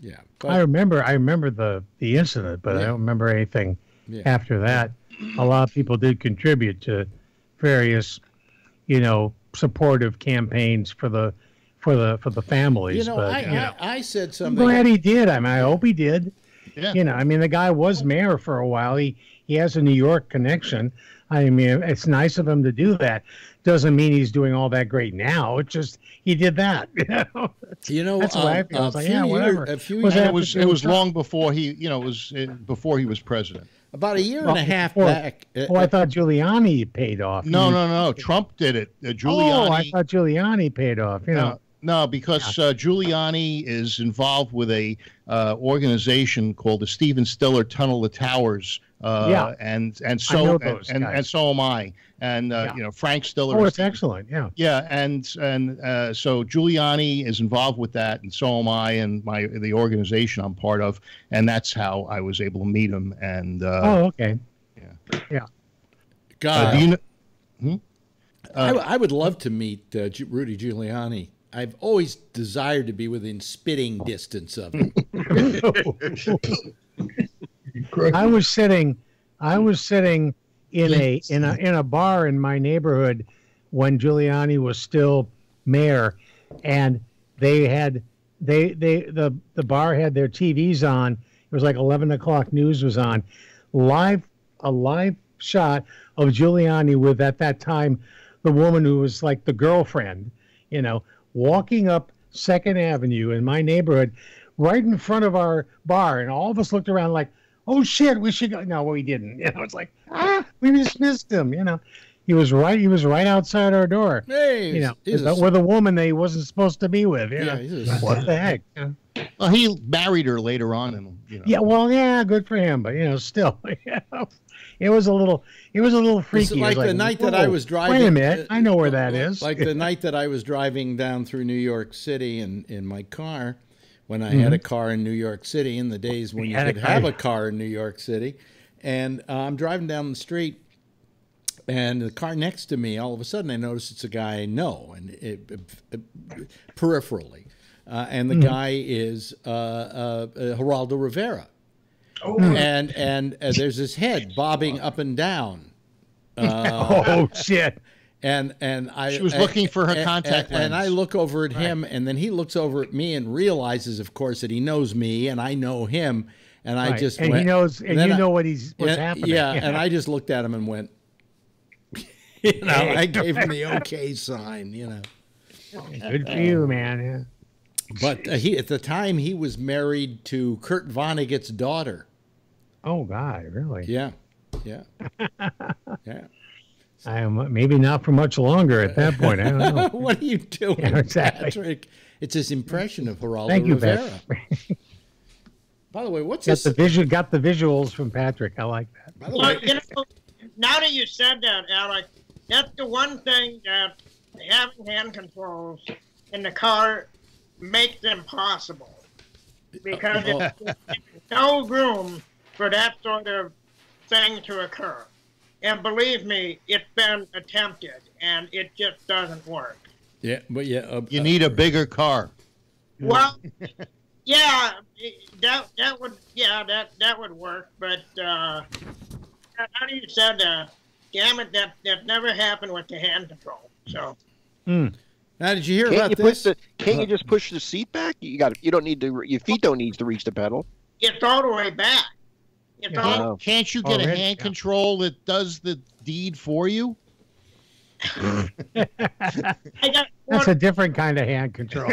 Yeah. I remember, I remember the the incident, but I don't remember anything yeah. after that. A lot of people did contribute to various, you know, supportive campaigns for the for the for the families. You know, but I, you know, I, I said I'm something. glad he did. I mean, I hope he did. Yeah. You know, I mean, the guy was mayor for a while. He he has a New York connection. I mean, it's nice of him to do that. Doesn't mean he's doing all that great now. It's just he did that. *laughs* You know, You know, That's the way I feel. I was a like, few yeah, year- whatever. a few Was years- it was it was long before he, you know, it was uh, before he was president. about a year and a half before- back. uh, oh, I thought Giuliani paid off. No, He- no, no. Trump did it. Uh, Oh, I thought Giuliani paid off. You know, no, no, because uh, Giuliani is involved with a uh, organization called the Stephen Siller Tunnel of Towers. Uh, Yeah. and and so and, and, and so am I. And uh, Yeah. you know Frank Siller. oh, is it's excellent. Yeah. Yeah, and and uh, so Giuliani is involved with that, and so am I, and my the organization I'm part of, and that's how I was able to meet him. And uh, oh, okay. Yeah. Yeah. God, uh, do you know? Hmm? I, w- I would love to meet uh, Rudy Giuliani. I've always desired to be within spitting distance of him. *laughs* *laughs* *laughs* I was sitting I was sitting in a in a in a bar in my neighborhood when Giuliani was still mayor, and they had they they the the bar had their TVs on. It was like eleven o'clock news was on, live a live shot of Giuliani with at that time the woman who was like the girlfriend, you know, walking up Second Avenue in my neighborhood, right in front of our bar, and all of us looked around like, "Oh shit, we should go." No, we didn't. You know, it's like, ah, we dismissed him. You know, he was right. He was right outside our door. Hey, you know, he's with, a- a, with a woman that he wasn't supposed to be with. You Yeah, know? a- what the heck? you know? Well, he married her later on, and you know. Yeah, well, yeah, good for him, but you know, still, *laughs* you know, it was a little, it was a little freaky. It was like the night that I was driving. Wait a minute, uh, I know where that *laughs* is. Like the night that I was driving down through New York City in, in my car, when I had a car in New York City, in the days when you had a could have a car in New York City, and uh, I'm driving down the street, and the car next to me, all of a sudden, I notice it's a guy I know, and it, it- peripherally, uh, and the Mhm. guy is uh, uh, uh, Geraldo Rivera. Oh, and and uh, there's his head bobbing up and down. *laughs* Uh, oh shit! And and I She was I- looking for her and- contact and, and I look over at him, and then he looks over at me and realizes, of course, that he knows me, and I know him, and I just and he knows- and you I- know what he's- what's and- happening. Yeah, Yeah. *laughs* and I just looked at him and went, *laughs* you know, I gave him the *laughs* okay sign, you know. Good for you, man. Yeah. But uh, he at the time he was married to Kurt Vonnegut's daughter. Oh God, really? Yeah, yeah, yeah. I am maybe not for much longer at that point. I don't know. *laughs* what are you doing, Yeah, exactly. Patrick? It's his impression of Geraldo Thank you, Rivera. Pat. By the way, what's got this? the visual, got the visuals from Patrick. I like that. By the Well, way, you know, now that you said that, Alex, that's the one thing that having hand controls in the car makes them possible. Because Oh. it's, there's no room for that sort of thing to occur. And believe me, it's been attempted, and it just doesn't work. yeah, but yeah, uh, You need a bigger car. *laughs* Well, yeah, that that would yeah that that would work. But uh, how do you said uh, damn it, that that never happened with the hand control. So now did you hear Can't about you this? the? Can't you just push the seat back? You got. You don't need to. Your feet don't need to reach the pedal. it's all the way back. It's all Wow. Can't you get a Already? hand control that does the deed for you? *laughs* I got That's a different kind of hand control.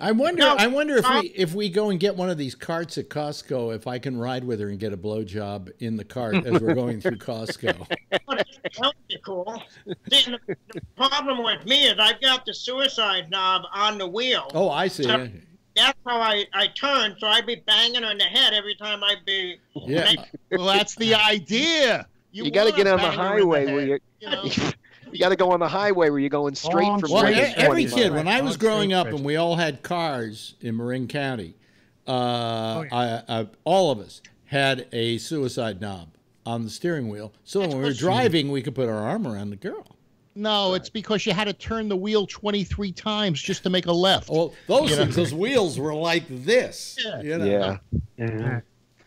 I wonder. No, I wonder if uh, we if we go and get one of these carts at Costco, if I can ride with her and get a blowjob in the cart as we're going through *laughs* Costco. that would be cool. The, the problem with me is I've got the suicide knob on the wheel. Oh, I see. So that's how I, I turn, so I'd be banging her in the head every time I'd be. Yeah. Well, that's the idea. You, got to get on the bang her in highway head, where you. you know? *laughs* You got to go on the highway where you're going straight Long from. Well, straight every 20 kid, miles. when I was growing up and we all had cars in Marin County, uh, Oh, I, I, all of us had a suicide knob on the steering wheel. So when we were driving, we could put our arm around the girl. No, it's because you had to turn the wheel 23 times just to make a left. Well, those You know? things, those wheels were like this. You know? Yeah.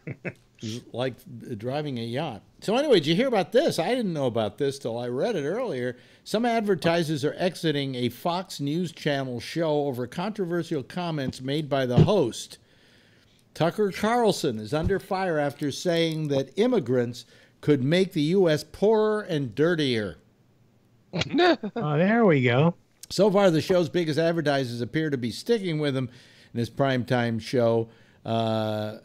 Yeah. *laughs* like driving a yacht. So anyway, did you hear about this? I didn't know about this till I read it earlier. Some advertisers are exiting a Fox News Channel show over controversial comments made by the host. Tucker Carlson is under fire after saying that immigrants could make the U.S. poorer and dirtier. *laughs* oh, there we go. So far, the show's biggest advertisers appear to be sticking with him in his primetime show, uh,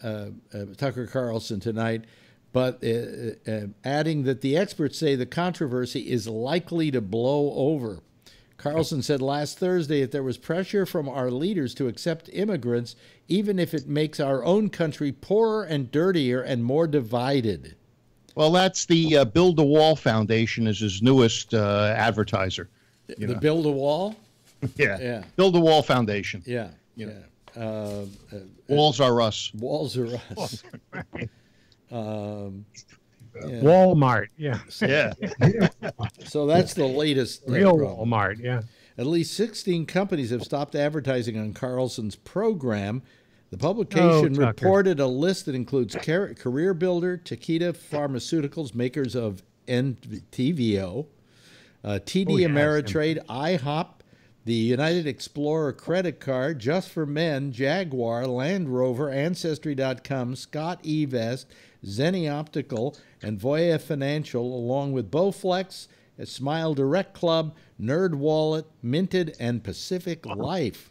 uh, uh, Tucker Carlson tonight, but uh, uh, adding that the experts say the controversy is likely to blow over. Carlson said last Thursday that there was pressure from our leaders to accept immigrants, even if it makes our own country poorer and dirtier and more divided. Well, that's the uh, Build a Wall Foundation is his newest uh, advertiser. You the know. build a wall? *laughs* Yeah. Yeah. Build a Wall Foundation. Yeah. Yeah. Uh, uh, Walls are us. Walls are us. *laughs* Um, yeah. Walmart. Yeah. Yeah. So that's the latest. uh, Real problem. Walmart. Yeah. At least 16 companies have stopped advertising on Carlson's program. The publication Oh, reported a list that includes Car- Career Builder, Takeda Pharmaceuticals, makers of Entyvio, uh, TD Oh, Ameritrade, IHOP, the United Explorer credit card, Just for Men, Jaguar, Land Rover, Ancestry.com, Scott eVest, Zenni Optical, and Voya Financial, along with Bowflex, Smile Direct Club, Nerd Wallet, Minted, and Pacific Life.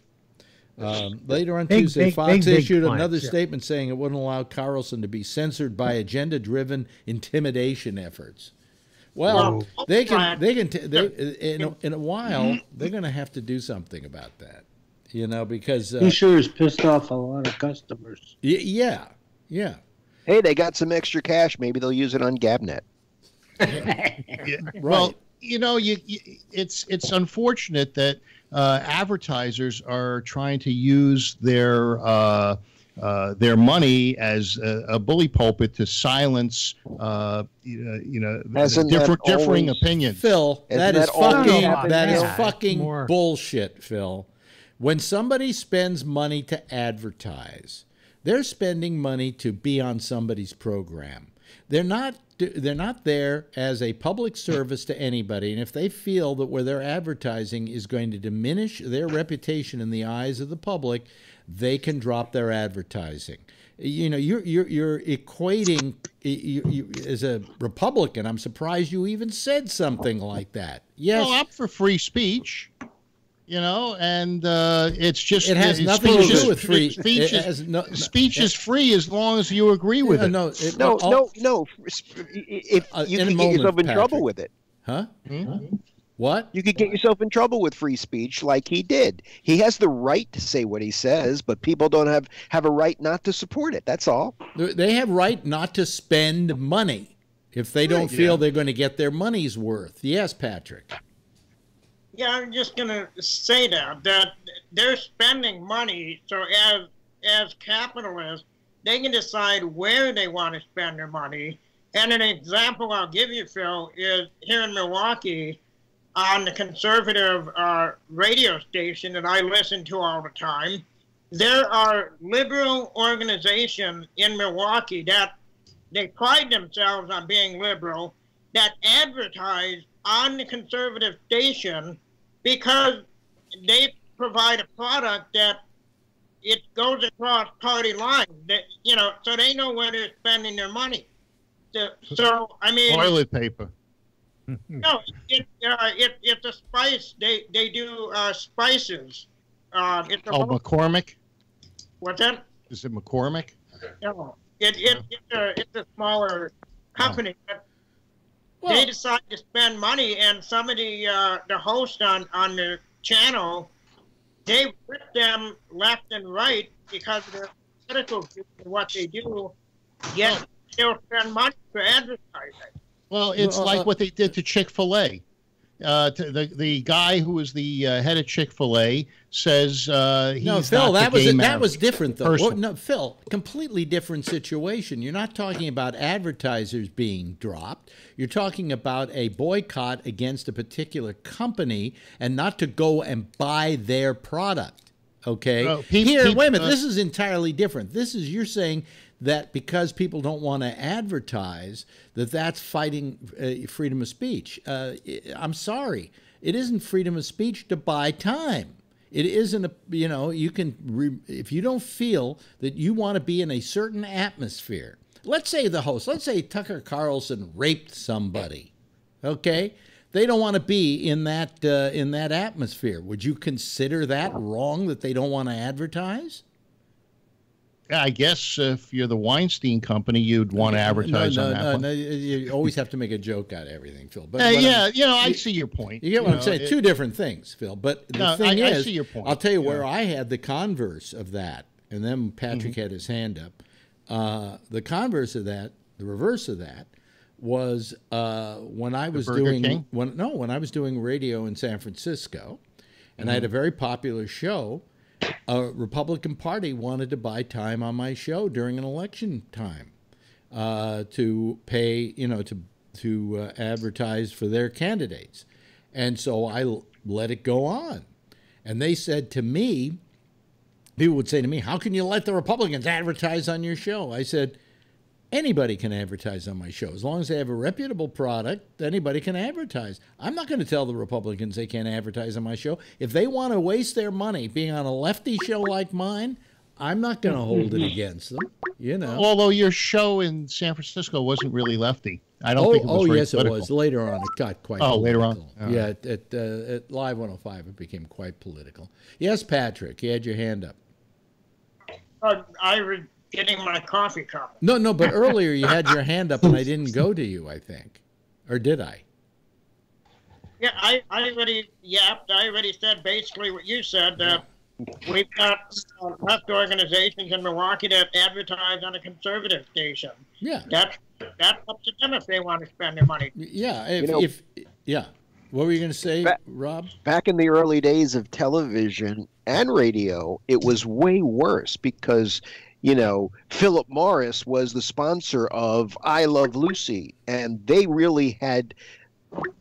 Um, later on Big, Tuesday, big, Fox big, big issued clients, another yeah. statement saying it wouldn't allow Carlson to be censored by agenda-driven intimidation efforts. Well, Well, they can they can, t- they, in, a, in a while, they're going to have to do something about that, you know, because uh, He sure has pissed off a lot of customers. y- yeah, yeah. Hey, they got some extra cash. Maybe they'll use it on Gabnet. *laughs* *laughs* Well, you know, you, you it's it's unfortunate that uh, advertisers are trying to use their uh, uh, their money as a, a bully pulpit to silence, uh, you you know, Hasn't different differing always- opinions. Phil, that is that fucking that is fucking More- bullshit, Phil. When somebody spends money to advertise, they're spending money to be on somebody's program. They're not they're not there as a public service to anybody, and if they feel that where they're advertising is going to diminish their reputation in the eyes of the public, they can drop their advertising. You know, you're you're, you're equating you, you, as a Republican. I'm surprised you even said something like that. Yes, Well, I'm for free speech. You know, and uh, it's just It has it's nothing to do with free- Speech, it is, has no- speech is free as long as you agree with Uh, it. no, it- No, all- no, no. If Uh, you can a could get yourself in trouble with it, Huh? Hmm? What? you could get yourself in trouble with free speech, like he did. He has the right to say what he says, but people don't have have a right not to support it. That's all. They have right not to spend money if they don't Right, feel yeah. they're going to get their money's worth. Yes, Patrick. Yeah, I'm just gonna say that that they're spending money, so as as capitalists, they can decide where they want to spend their money. And an example I'll give you, Phil, is here in Milwaukee, on the conservative uh, radio station that I listen to all the time. There are liberal organizations in Milwaukee that they pride themselves on being liberal that advertise on the conservative station because they provide a product that it goes across party lines. That you know, so they know where they're spending their money. So, so I mean, Toilet paper. *laughs* no, it, uh, it it's a spice. They they do uh, spices. Uh, it's a Oh, McCormick. what's that? Is it McCormick? No, it, it it's a it's a smaller company. But they decide to spend money, and some of the uh, the hosts on on the channel, they rip them left and right because of their political views and what they do. Yet they'll spend money for advertising. Well, it's Well, like uh, what they did to Chick Fil A. Uh, the the guy who was the uh, head of Chick Fil A says uh, he's no, Phil, that was gay that was different though. Well, no, Phil, completely different situation. You're not talking about advertisers being dropped. You're talking about a boycott against a particular company and not to go and buy their product. Okay. Well, Here, wait a minute. uh, this is entirely different. This is you're saying that because people don't want to advertise, that that's fighting uh, freedom of speech. Uh, I'm sorry, it isn't freedom of speech to buy time. It isn't a you know you can re, if you don't feel that you want to be in a certain atmosphere. Let's say the host. Let's say Tucker Carlson raped somebody. Okay, they don't want to be in that uh, in that atmosphere. Would you consider that wrong that they don't want to advertise? I guess if you're the Weinstein Company, you'd want to advertise no, on that no, one. no, You always have to make a joke out of everything, Phil. But Uh, what I'm- yeah, you know, I you- see your point. You get what I'm know, saying? it- Two different things, Phil. But the No, thing I- I is, see your point. I'll tell you Yeah. where I had the converse of that, and then Patrick Mm-hmm. had his hand up. Uh, the converse of that, the reverse of that, was uh, when I was doing King? when no when I was doing radio in San Francisco, and I Mm-hmm. had a very popular show. A Republican Party wanted to buy time on my show during an election time uh, to pay, you know, to to uh, advertise for their candidates, and so I let it go on, and they said to me, people would say to me, "How can you let the Republicans advertise on your show?" I said, "Anybody can advertise on my show as long as they have a reputable product. Anybody can advertise. I'm not going to tell the Republicans they can't advertise on my show. If they want to waste their money being on a lefty show like mine, I'm not going to hold it against them. You know." Although your show in San Francisco wasn't really lefty. I don't oh, think it was oh yes, political. it was. Later on, it got quite. Oh, later on. political. All yeah, right. at at, uh, at Live 105, it became quite political. Yes, Patrick, you had your hand up. Uh, I was getting my coffee cup. No, no, but earlier you had your hand up, and I didn't go to you. I think, or did I? Yeah, I, I already yapped. I already said basically what you said. Uh, we've got uh, left organizations in Milwaukee that advertise on a conservative station. Yeah. That's that's up to them if they want to spend their money. Yeah, if, You know- if yeah, what were you going to say, Ba- Rob? back in the early days of television and radio, it was way worse because, you know, Philip Morris was the sponsor of I Love Lucy, and they really had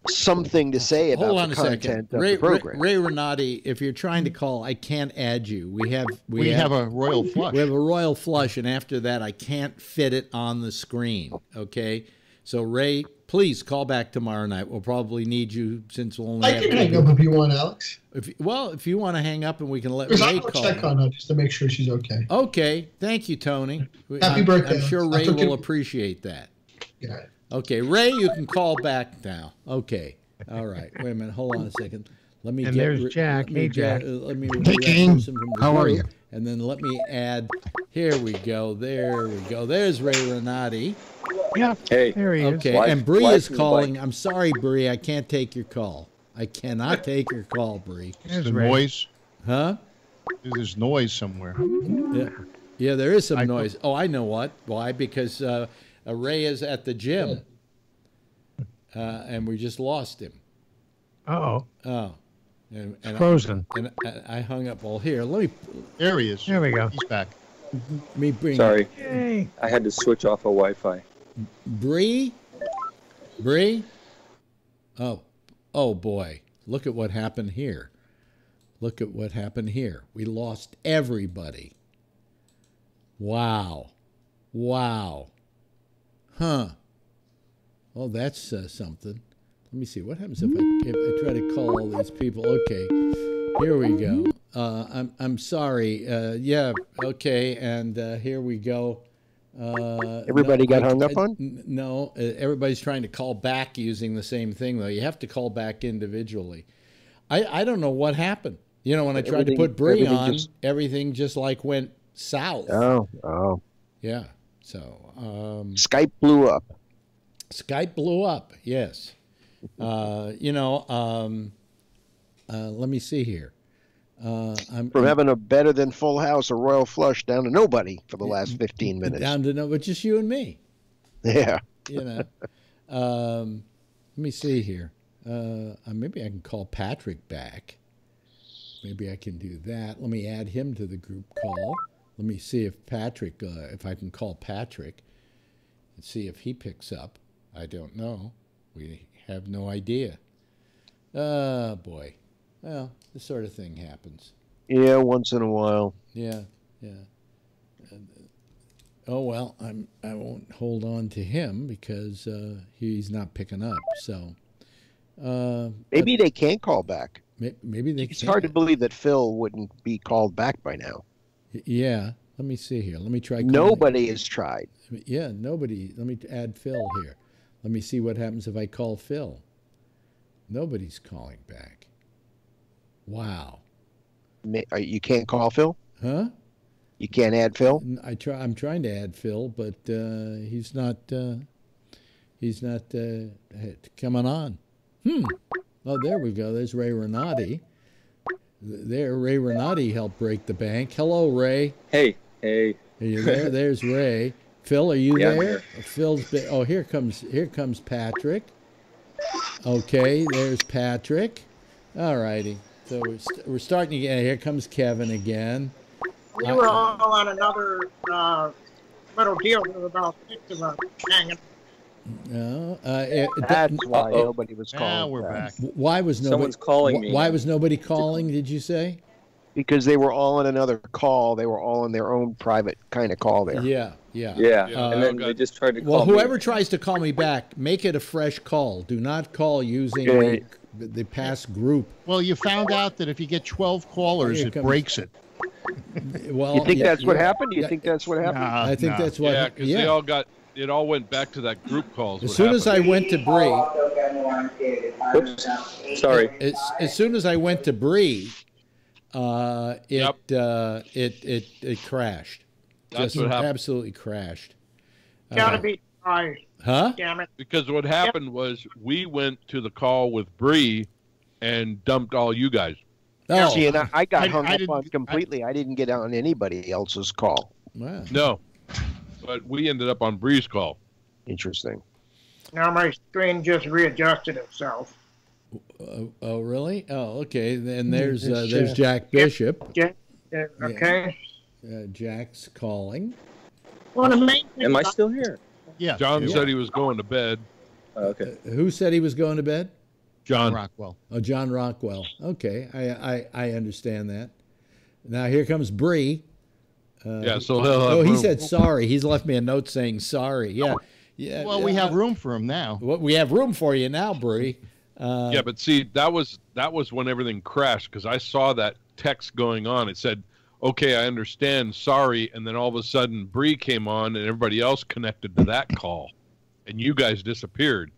something to say about Hold on the a second, of Ray, the program. Ray, Ray Renati. If you're trying to call, I can't add you. We have We have a royal flush. We have a royal flush, and after that, I can't fit it on the screen. Okay, so Ray, please call back tomorrow night. We'll probably need you since we'll only I have. can hang up if you want, Alex. If, well, if you want to hang up and we can let Ray I'll call. check on her just to make sure she's okay. Okay, thank you, Tony. Happy I'm, birthday. I'm sure Ray will appreciate that. Yeah. Okay, Ray, you can call back now. Okay, all right. Wait a minute. Hold on a second. Let me And get. there's Jack. Let me Hey, get- Jack. uh, let me. Hey, remove King. person from the How are you? And then let me add. Here we go. There we go. There's Ray Renati. Yeah. Hey. There he is. Okay, and Bree is calling. bike. I'm sorry, Bree. I can't take your call. I cannot take your call, Bree. There's the noise. Huh? There's noise somewhere. Yeah, yeah, there is some noise. Oh, I know what. Why? Because uh, uh, Ray is at the gym, uh, and we just lost him. Uh-oh. Oh, and, and frozen. I, and I, I hung up. all here, let me There he is. There we go. He's back. let me bring Sorry. Yay. I had to switch off a Wi-Fi. Bree. Bree. Oh, oh boy! Look at what happened here. Look at what happened here. We lost everybody. Wow, wow, huh? Well, that's uh, something. Let me see. What happens if I, if I try to call all these people? Okay, here we go. Uh, I'm I'm sorry. Uh, yeah. Okay, and uh, here we go. Uh, Everybody got I- hung up on? No, uh, everybody's trying to call back using the same thing though. You have to call back individually. I I don't know what happened. You know, when I tried to put Bree everything on, just- everything just like went south. Oh, oh. Yeah. So um, Skype blew up. Skype blew up. Yes. Uh, you know, um, uh, let me see here. Uh, I'm From I'm having a better than full house, a royal flush, down to nobody for the last 15 minutes. down to nobody, just you and me. Yeah. You know. um, let me see here. Uh, uh, maybe I can call Patrick back. Maybe I can do that. Let me add him to the group call. Let me see if Patrick, uh, if I can call Patrick and see if he picks up. I don't know. We have no idea. Oh, boy. Well, this sort of thing happens. Yeah, once in a while. Yeah, yeah. And, oh well, I'm I won't hold on to him because uh, he's not picking up. So uh, Maybe they can't call back. may- maybe they. It's hard to believe that Phil wouldn't be called back by now. Yeah. Let me see here. Let me try. calling- Nobody has tried. Yeah, nobody. Let me add Phil here. Let me see what happens if I call Phil. Nobody's calling back. Wow. Uh, You can't call Phil? Huh? You can't add Phil? N- I try. I'm trying to add Phil, but uh, he's not. Uh, he's not uh, coming on. Hmm. Oh, there we go. There's Ray Renati. There, Ray Renati helped break the bank. Hello, Ray. Hey, hey. Are you there? There's Ray. *laughs* Phil, are you Yeah, I'm there? Phil's. Been, oh, here comes. Here comes Patrick. Okay, there's Patrick. All righty. So we're, st- we're starting to get. Here comes Kevin again. We were all on another uh, little deal with about six of us hanging. No, uh, it, That's that- why uh-oh. nobody was Ah, calling. we're back. back. Why was nobody? Someone's calling wh- me. Why was nobody calling? Did you say? Because they were all on another call. They were all on their own private kind of call there. Yeah, yeah. Yeah, Uh, and then they just tried to Well, call me. whoever tries to call me back, make it a fresh call. Do not call using Okay. the, the past group. Well, you found out that if you get 12 callers, Here it breaks it. Well, You think yeah, that's what yeah. happened? You Yeah. think that's what happened? Nah, I think nah. that's what. yeah, because they all got it. All went back to that group calls. As what soon as I went to Bree, Oops. Sorry. as, as soon as I went to Bree, uh, it, uh, it it it crashed. That's Just what happened. absolutely crashed. Gotta Uh, be dry. huh? Damn it. because what happened was we went to the call with Bree and dumped all you guys. Oh, See, and I, I got I- hung I up didn't- on completely. I, didn't get on anybody else's call. wow. No, but we ended up on Bree's call. Interesting. Now my screen just readjusted itself. Oh, oh, really? Oh, okay. Then there's uh, there's there's Jack Bishop. Ja- uh, okay. Uh, Jack's calling. Well, the main Am I still here? Yeah. John Yeah. said he was going to bed. Oh, okay. Who said he was going to bed? John. Rockwell. Oh, John Rockwell. Okay, I I, I understand that. Now here comes Bree. Uh, Yeah, so he'll have oh, he room. said sorry. He's left me a note saying sorry. Yeah, yeah. Well, we yeah. have room for him now. What we have room for you now, Bree. Uh, Yeah, but see, that was that was when everything crashed because I saw that text going on. It said, "Okay, I understand. Sorry," and then all of a sudden, Bree came on, and everybody else connected to that call, and you guys disappeared.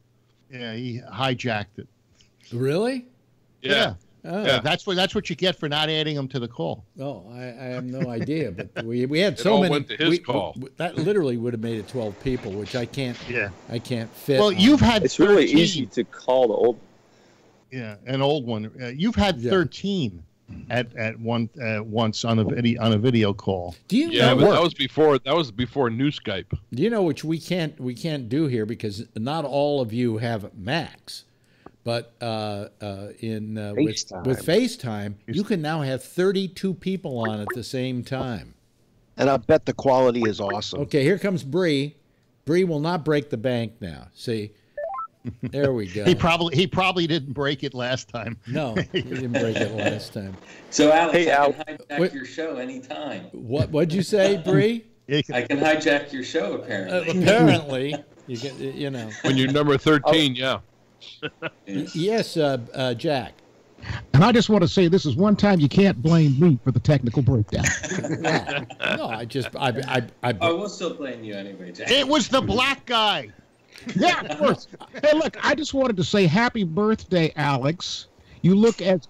Yeah, he hijacked it. Really? Yeah, Oh, Yeah, that's what that's what you get for not adding them to the call. oh I, I have no idea. But we we had *laughs* It so all many. went to his we- call. we- that literally would have made it twelve people, which I can't. Yeah. I can't fit. Well, on. you've had It's really easy to call the old. Yeah, an old one. Uh, you've had Yeah. 13 at at one uh, once on a video on a video call. Do you yeah, know but that was before that was before New Skype. Do you know which we can't we can't do here because not all of you have Macs, but uh, uh, in uh, with, FaceTime. with FaceTime you can now have 32 people on at the same time. And I bet the quality is awesome. Okay, here comes Bree. Bree will not break the bank now. See, there we go. He probably he probably didn't break it last time. no, he didn't break it last time. So, Alex, Hey, I Al. can hijack Wait. your show anytime. What what'd you say, Bree? *laughs* I can hijack your show, Uh, apparently. apparently, you get you know. When you're number thirteen, yeah. *laughs* Yes, uh, uh, Jack. And I just want to say this is one time you can't blame me for the technical breakdown. *laughs* Well, no, I just I I I, Oh, we'll still blame you anyway, Jack. It was the black guy. Yeah, of course. Hey, look, I just wanted to say happy birthday, Alex. You look as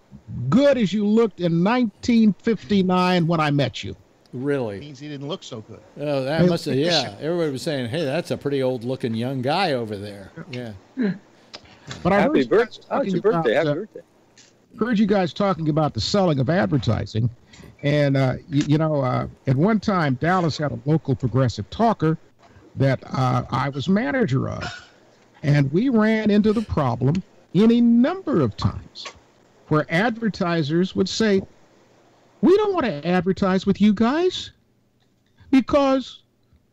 good as you looked in 1959 when I met you. really. means he didn't look so good. Oh, that must have, yeah. Everybody was saying, hey, that's a pretty old looking young guy over there. Yeah. But I heard Happy you guys birthday! Oh, talking it's your birthday. about, Happy uh, birthday. heard you guys talking about the selling of advertising. And, uh, you, you know, uh, at one time, Dallas had a local progressive talker that uh, I was manager of. And we ran into the problem any number of times where advertisers would say, We don't want to advertise with you guys because,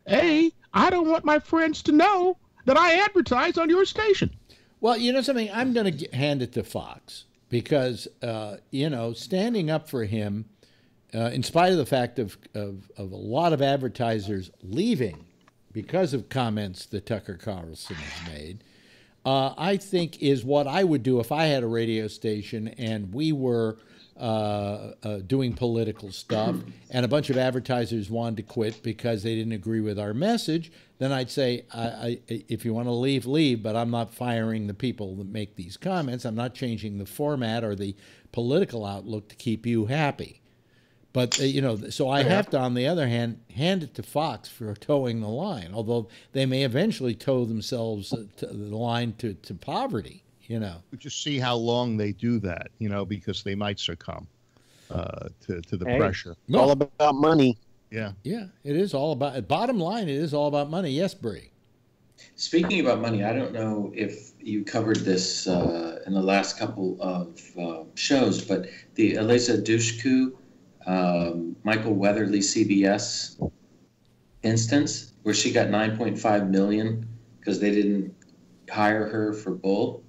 A, I don't want my friends to know that I advertise on your station. Well, you know something? I'm going to hand it to Fox because, uh, you know, standing up for him, uh, in spite of the fact of, of, of a lot of advertisers leaving because of comments that Tucker Carlson has made, uh, I think is what I would do if I had a radio station and we were uh, uh, doing political stuff *clears throat* and a bunch of advertisers wanted to quit because they didn't agree with our message. Then I'd say, I, I, if you want to leave, leave, but I'm not firing the people that make these comments. I'm not changing the format or the political outlook to keep you happy. But uh, you know, so I have to, on the other hand, hand it to Fox for *laughs* towing the line. Although they may eventually tow themselves uh, to the line to, to poverty. You know, Just see how long they do that, you know, because they might succumb uh, to to the Hey, pressure. It's all about money. Yeah. yeah, it is all about. Bottom line, it is all about money. Yes, Bree. Speaking about money, I don't know if you covered this uh, in the last couple of uh, shows, but the Eliza Dushku, um, Michael Weatherly CBS instance, where she got 9.5 million because they didn't hire her for Bull.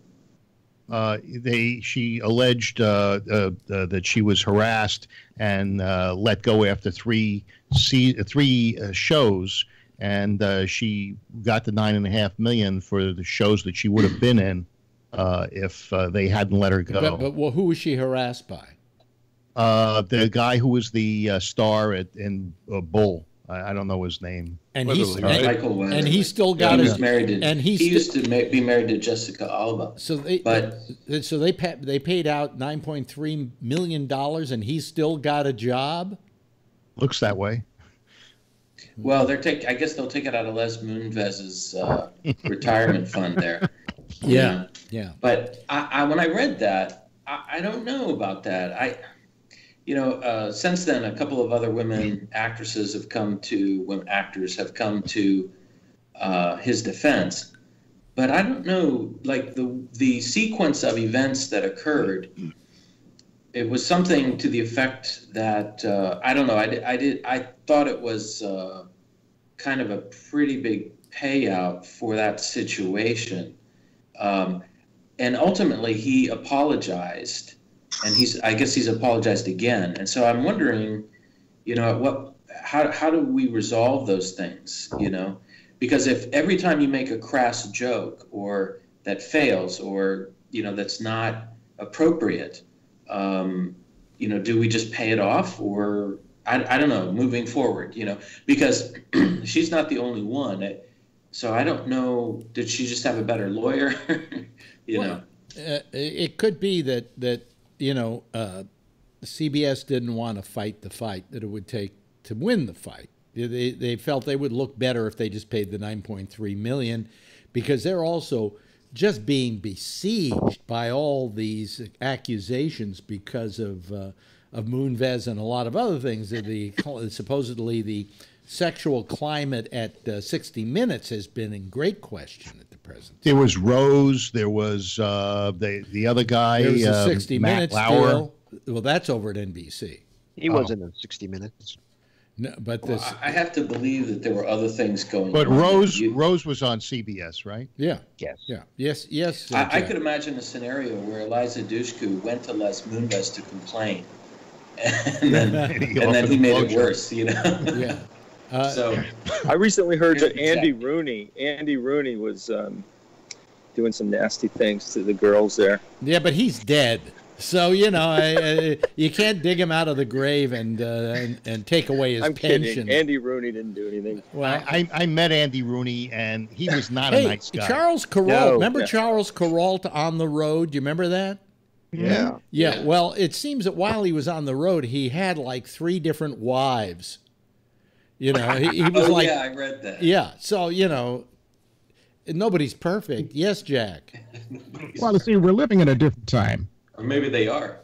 Uh, they she alleged uh, uh, uh, that she was harassed and uh, let go after three se- three uh, shows, and uh, she got the nine and a half million for the shows that she would have been in uh, if uh, they hadn't let her go. But, but well, who was she harassed by? Uh, the guy who was the uh, star at in uh, Bull, I, I don't know his name. And he's Uh, Michael Weather. and he still Yeah, got he his was married to, and he he's used to ma- be married to Jessica Alba. So they, but so they pa- they paid out nine point three million dollars, and he's still got a job. Looks that way. well, they're take. I guess they'll take it out of Les Moonves's uh, *laughs* retirement fund there. Yeah, yeah. But I, I, when I read that, I, I don't know about that. I, you know, uh, since then, a couple of other women actresses have come to women actors have come to uh, his defense. But I don't know, like the the sequence of events that occurred. It was something to the effect that uh, I don't know. I I did. I thought it was uh, kind of a pretty big payout for that situation. Um, and ultimately, he apologized, and he's I guess he's apologized again. And so I'm wondering, you know, what how how do we resolve those things? You know, because if every time you make a crass joke or that fails or you know that's not appropriate, um, you know, do we just pay it off or I, I don't know moving forward? You know, because *clears throat* she's not the only one. It, so I don't know. Did she just have a better lawyer? *laughs* you know. Uh, it could be that that you know uh, CBS didn't want to fight the fight that it would take to win the fight. They they felt they would look better if they just paid the 9.3 million, because they're also just being besieged by all these accusations because of uh, of Moonves and a lot of other things. The, the supposedly the sexual climate at uh, 60 Minutes has been in great question present. There was Rose. There was uh, the the other guy. There was a um, 60 Matt Minutes Lauer. deal. Well, that's over at NBC. He wasn't in 60 Minutes. No, but this, I I have to believe that there were other things going But on. Rose You- Rose was on CBS, right? yeah, Yes. yeah, yes, yes. I, I could imagine a scenario where Eliza Dushku went to Les Moonves to complain, *laughs* and then, And *laughs* he and then he a made it worse, you know. yeah. *laughs* Uh, so I recently heard that Here's the Andy Rooney, Andy Rooney was um, doing some nasty things to the girls there. Yeah, but he's dead. So you know, I, I, you can't dig him out of the grave and uh, and, and take away his I'm pension. kidding. Andy Rooney didn't do anything. well, I, I I met Andy Rooney, and he was not hey, a nice guy. Charles Kuralt. No. remember Yeah. Charles Kuralt on the road? Do you remember that? Yeah. Yeah, Well, it seems that while he was on the road, he had like three different wives. You know, he, he *laughs* was oh like, yeah, I read that. yeah. So you know, nobody's perfect. Yes, Jack. *laughs* Well, you see, we're living in a different time. Or maybe they are.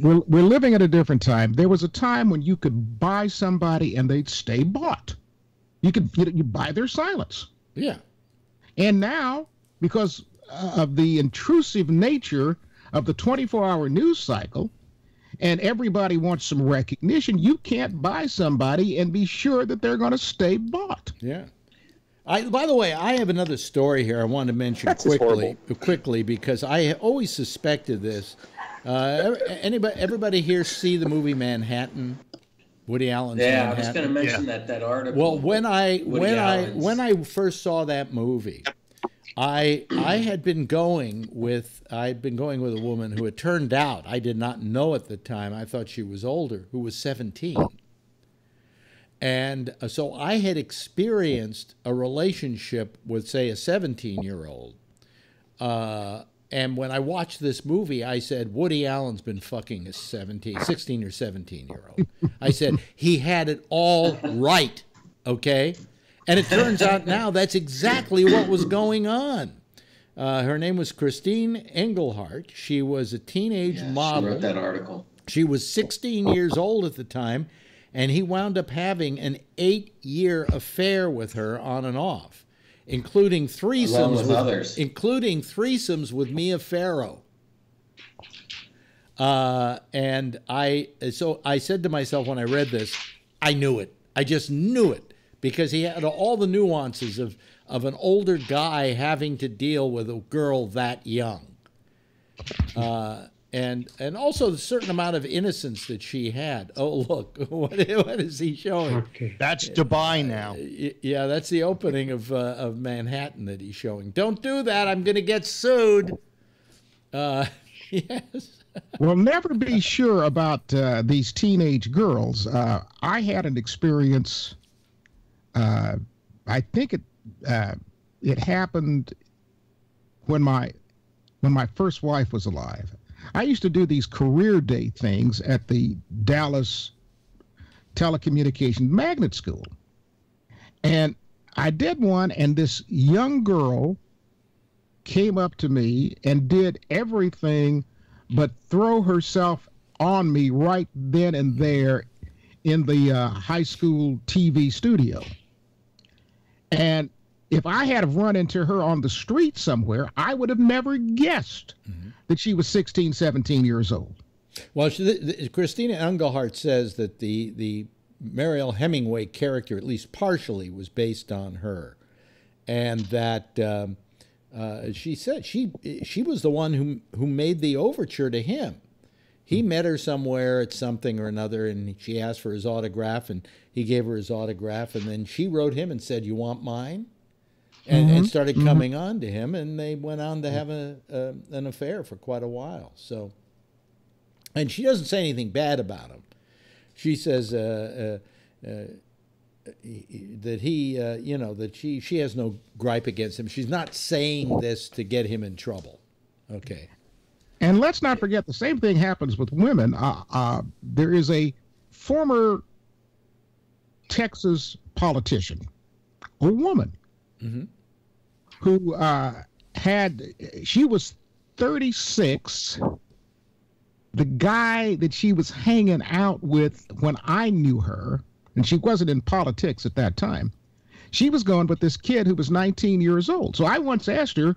We're, we're living at a different time. There was a time when you could buy somebody and they'd stay bought. You could you, you buy their silence. Yeah. And now, because uh, of the intrusive nature of the 24 hour news cycle, and everybody wants some recognition, you can't buy somebody and be sure that they're going to stay bought. Yeah. I, by the way, I have another story here I want to mention That's quickly, quickly because I always suspected this. Uh, anybody, everybody here see the movie Manhattan? Woody Allen's Yeah, I was going to mention that that article. Well, when I Woody when Allen's- I when I first saw that movie, I I had been going with I'd been going with a woman who it turned out I did not know at the time. I thought she was older, who was 17. And uh, so I had experienced a relationship with say a 17-year-old. Uh, and when I watched this movie, I said, Woody Allen's been fucking a 17, 16 or 17 year old. I said, he had it all right. Okay. And it turns out now that's exactly what was going on. Uh, her name was Christine Engelhardt. She was a teenage Yeah, she model. wrote that article. She was 16 years old at the time, and he wound up having an eight year affair with her on and off, including threesomes Along with others. including threesomes with Mia Farrow. Uh, and I so I said to myself when I read this, I knew it. I just knew it because he had all the nuances of of an older guy having to deal with a girl that young. Uh, and and also the certain amount of innocence that she had. Oh look, *laughs* what, what is he showing? Okay. That's Dubai now. Y- Yeah, that's the opening of uh, of Manhattan that he's showing. Don't do that. I'm going to get sued. Uh, *laughs* yes. We'll never be sure about uh, these teenage girls. Uh, I had an experience. Uh, I think it uh, it happened when my when my first wife was alive. I used to do these career day things at the Dallas Telecommunications Magnet School, and I did one, and this young girl came up to me and did everything but throw herself on me right then and there in the uh, high school TV studio. And if I had have run into her on the street somewhere, I would have never guessed that she was 16, 17 years old. Well, she, the, Christina Engelhardt says that the the Mariel Hemingway character, at least partially, was based on her, and that um, uh, she said she she was the one who who made the overture to him. He met her somewhere at something or another, and she asked for his autograph, and he gave her his autograph, and then she wrote him and said, "You want mine?" and, and Mhm, started mhm. coming on to him, and they went on to have a, a an affair for quite a while. So, and she doesn't say anything bad about him. She says uh, uh, uh, that he, uh, you know, that she she has no gripe against him. She's not saying this to get him in trouble. Okay. And let's not forget the same thing happens with women. Uh, uh, there is a former Texas politician, a woman, Mm-hmm. who uh, had, she was 36. The guy that she was hanging out with when I knew her, and she wasn't in politics at that time, she was going with this kid who was 19 years old. So I once asked her,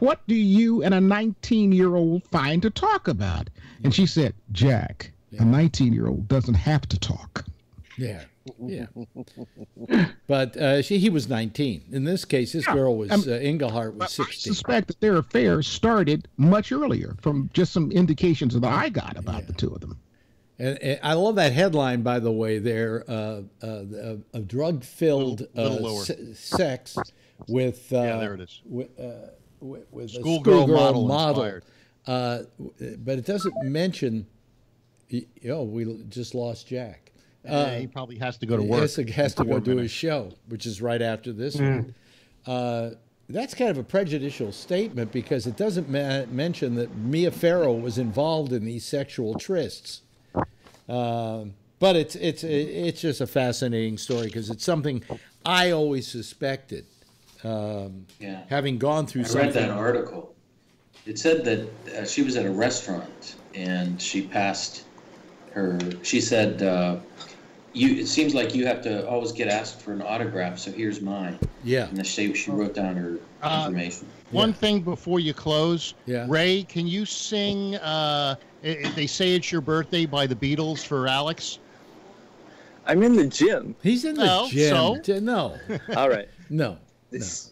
What do you and a 19 year old find to talk about? And she said, Jack, a 19 year old doesn't have to talk. Yeah. Yeah. but uh, she he was 19. In this case, this girl was Um, uh, Engelhardt was I suspect that their affair started much earlier from just some indications that I got about the two of them. And, and I love that headline, by the way. There, uh, uh, a, a drug-filled Little- little uh, se- sex with uh, Yeah, there it is. With, uh, with, with a Schoolgirl schoolgirl model inspired. Uh, but it doesn't mention. y- Oh, we just lost Jack. Uh, he probably has to go to work. Has to, has to go four do his show, which is right after this Mm. one. Uh, that's kind of a prejudicial statement because it doesn't ma- mention that Mia Farrow was involved in these sexual trysts. Um, but it's it's it's just a fascinating story because it's something I always suspected. Um, Yeah. Having gone through I something. read that article. It said that uh, she was at a restaurant and she passed her. She said, uh, "You. It seems like you have to always get asked for an autograph, so here's mine." Yeah. And then she she wrote down her Uh, information. One thing before you close, Yeah. Ray, can you sing uh, i- i- "They Say It's Your Birthday" by the Beatles for Alex? I'm in the gym. He's in the Well, gym. so? No, All right. no, This,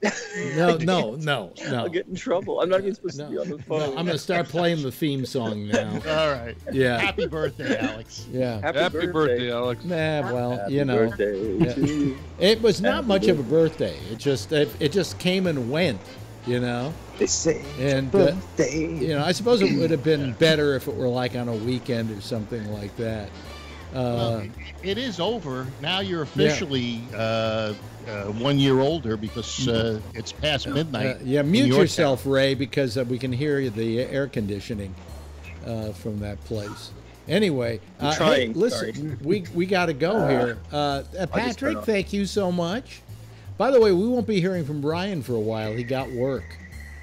no, *laughs* no, no, no. I'll get in trouble. I'm not even supposed to be on the phone. I'm going to start playing the theme song now. *laughs* All right. Yeah. Happy birthday, Alex. Yeah. Happy, Happy birthday. birthday, Alex. Nah, well, Happy you know, birthday yeah. you. it was not Happy much of a birthday. It just it, it just came and went, you know. They say And uh, you know, I suppose it would have been better if it were like on a weekend or something like that. Well, Uh, it is over. Now you're officially uh, uh, one year older because uh, it's past midnight. uh, yeah, in mute your yourself, Ray, because uh, we can hear the air conditioning uh, from that place. Anyway, I'm uh, hey, listen, sorry. we we got to go here. Uh, uh, Patrick, thank you so much. By the way, we won't be hearing from Brian for a while. He got work,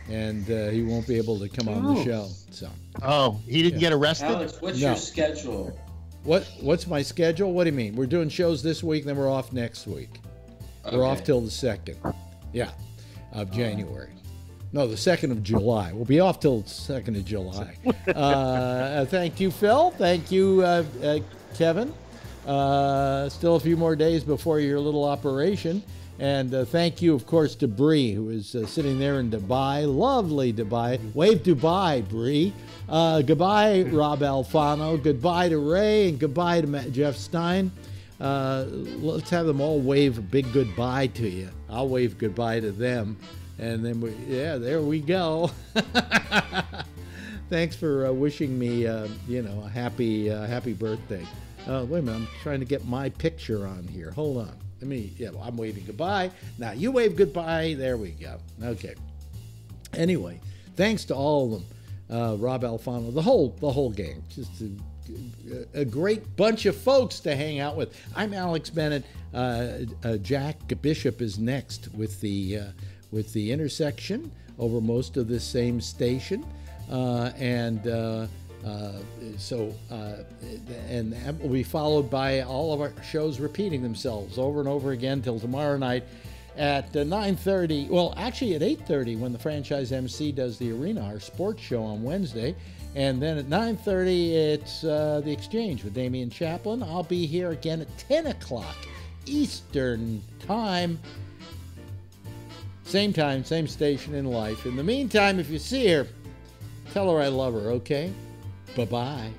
and uh, he won't be able to come on the Oh. show. So, Oh, he didn't get arrested. Alex, what's No. your schedule? What what's my schedule? What do you mean? We're doing shows this week, then we're off next week. We're off till the second, yeah, of January. No, the second of July. We'll be off till the second of July. *laughs* uh, thank you, Phil. Thank you, uh, uh, Kevin. Uh, still a few more days before your little operation. And uh, thank you, of course, to Bree, who is uh, sitting there in Dubai. Lovely Dubai. Wave Dubai, Bree. Uh, goodbye, Rob Alfano. Goodbye to Ray, and goodbye to Matt, Jeff Stein. Uh, let's have them all wave a big goodbye to you. I'll wave goodbye to them. And then, we, yeah, there we go. *laughs* Thanks for uh, wishing me, uh, you know, a happy, happy birthday. Wait a minute, I'm trying to get my picture on here. Hold on. Let me, yeah, well, I'm waving goodbye. Now you wave goodbye. There we go. Okay. Anyway, thanks to all of them. Uh, Rob Alfano, the whole, the whole gang. Just a, a great bunch of folks to hang out with. I'm Alex Bennett. Uh, uh, Jack Bishop is next with the, uh, with the intersection over most of the same station. Uh, and uh, uh, so, uh, and that will be followed by all of our shows repeating themselves over and over again till tomorrow night at 9.30 well actually at 8.30 when the franchise mc does the arena our sports show on wednesday. And then at 9.30 it's uh, the exchange with damian chaplin. I'll be here again at 10 o'clock eastern time. Same time same station in life. In the meantime if you see her tell her i love her okay Bye bye.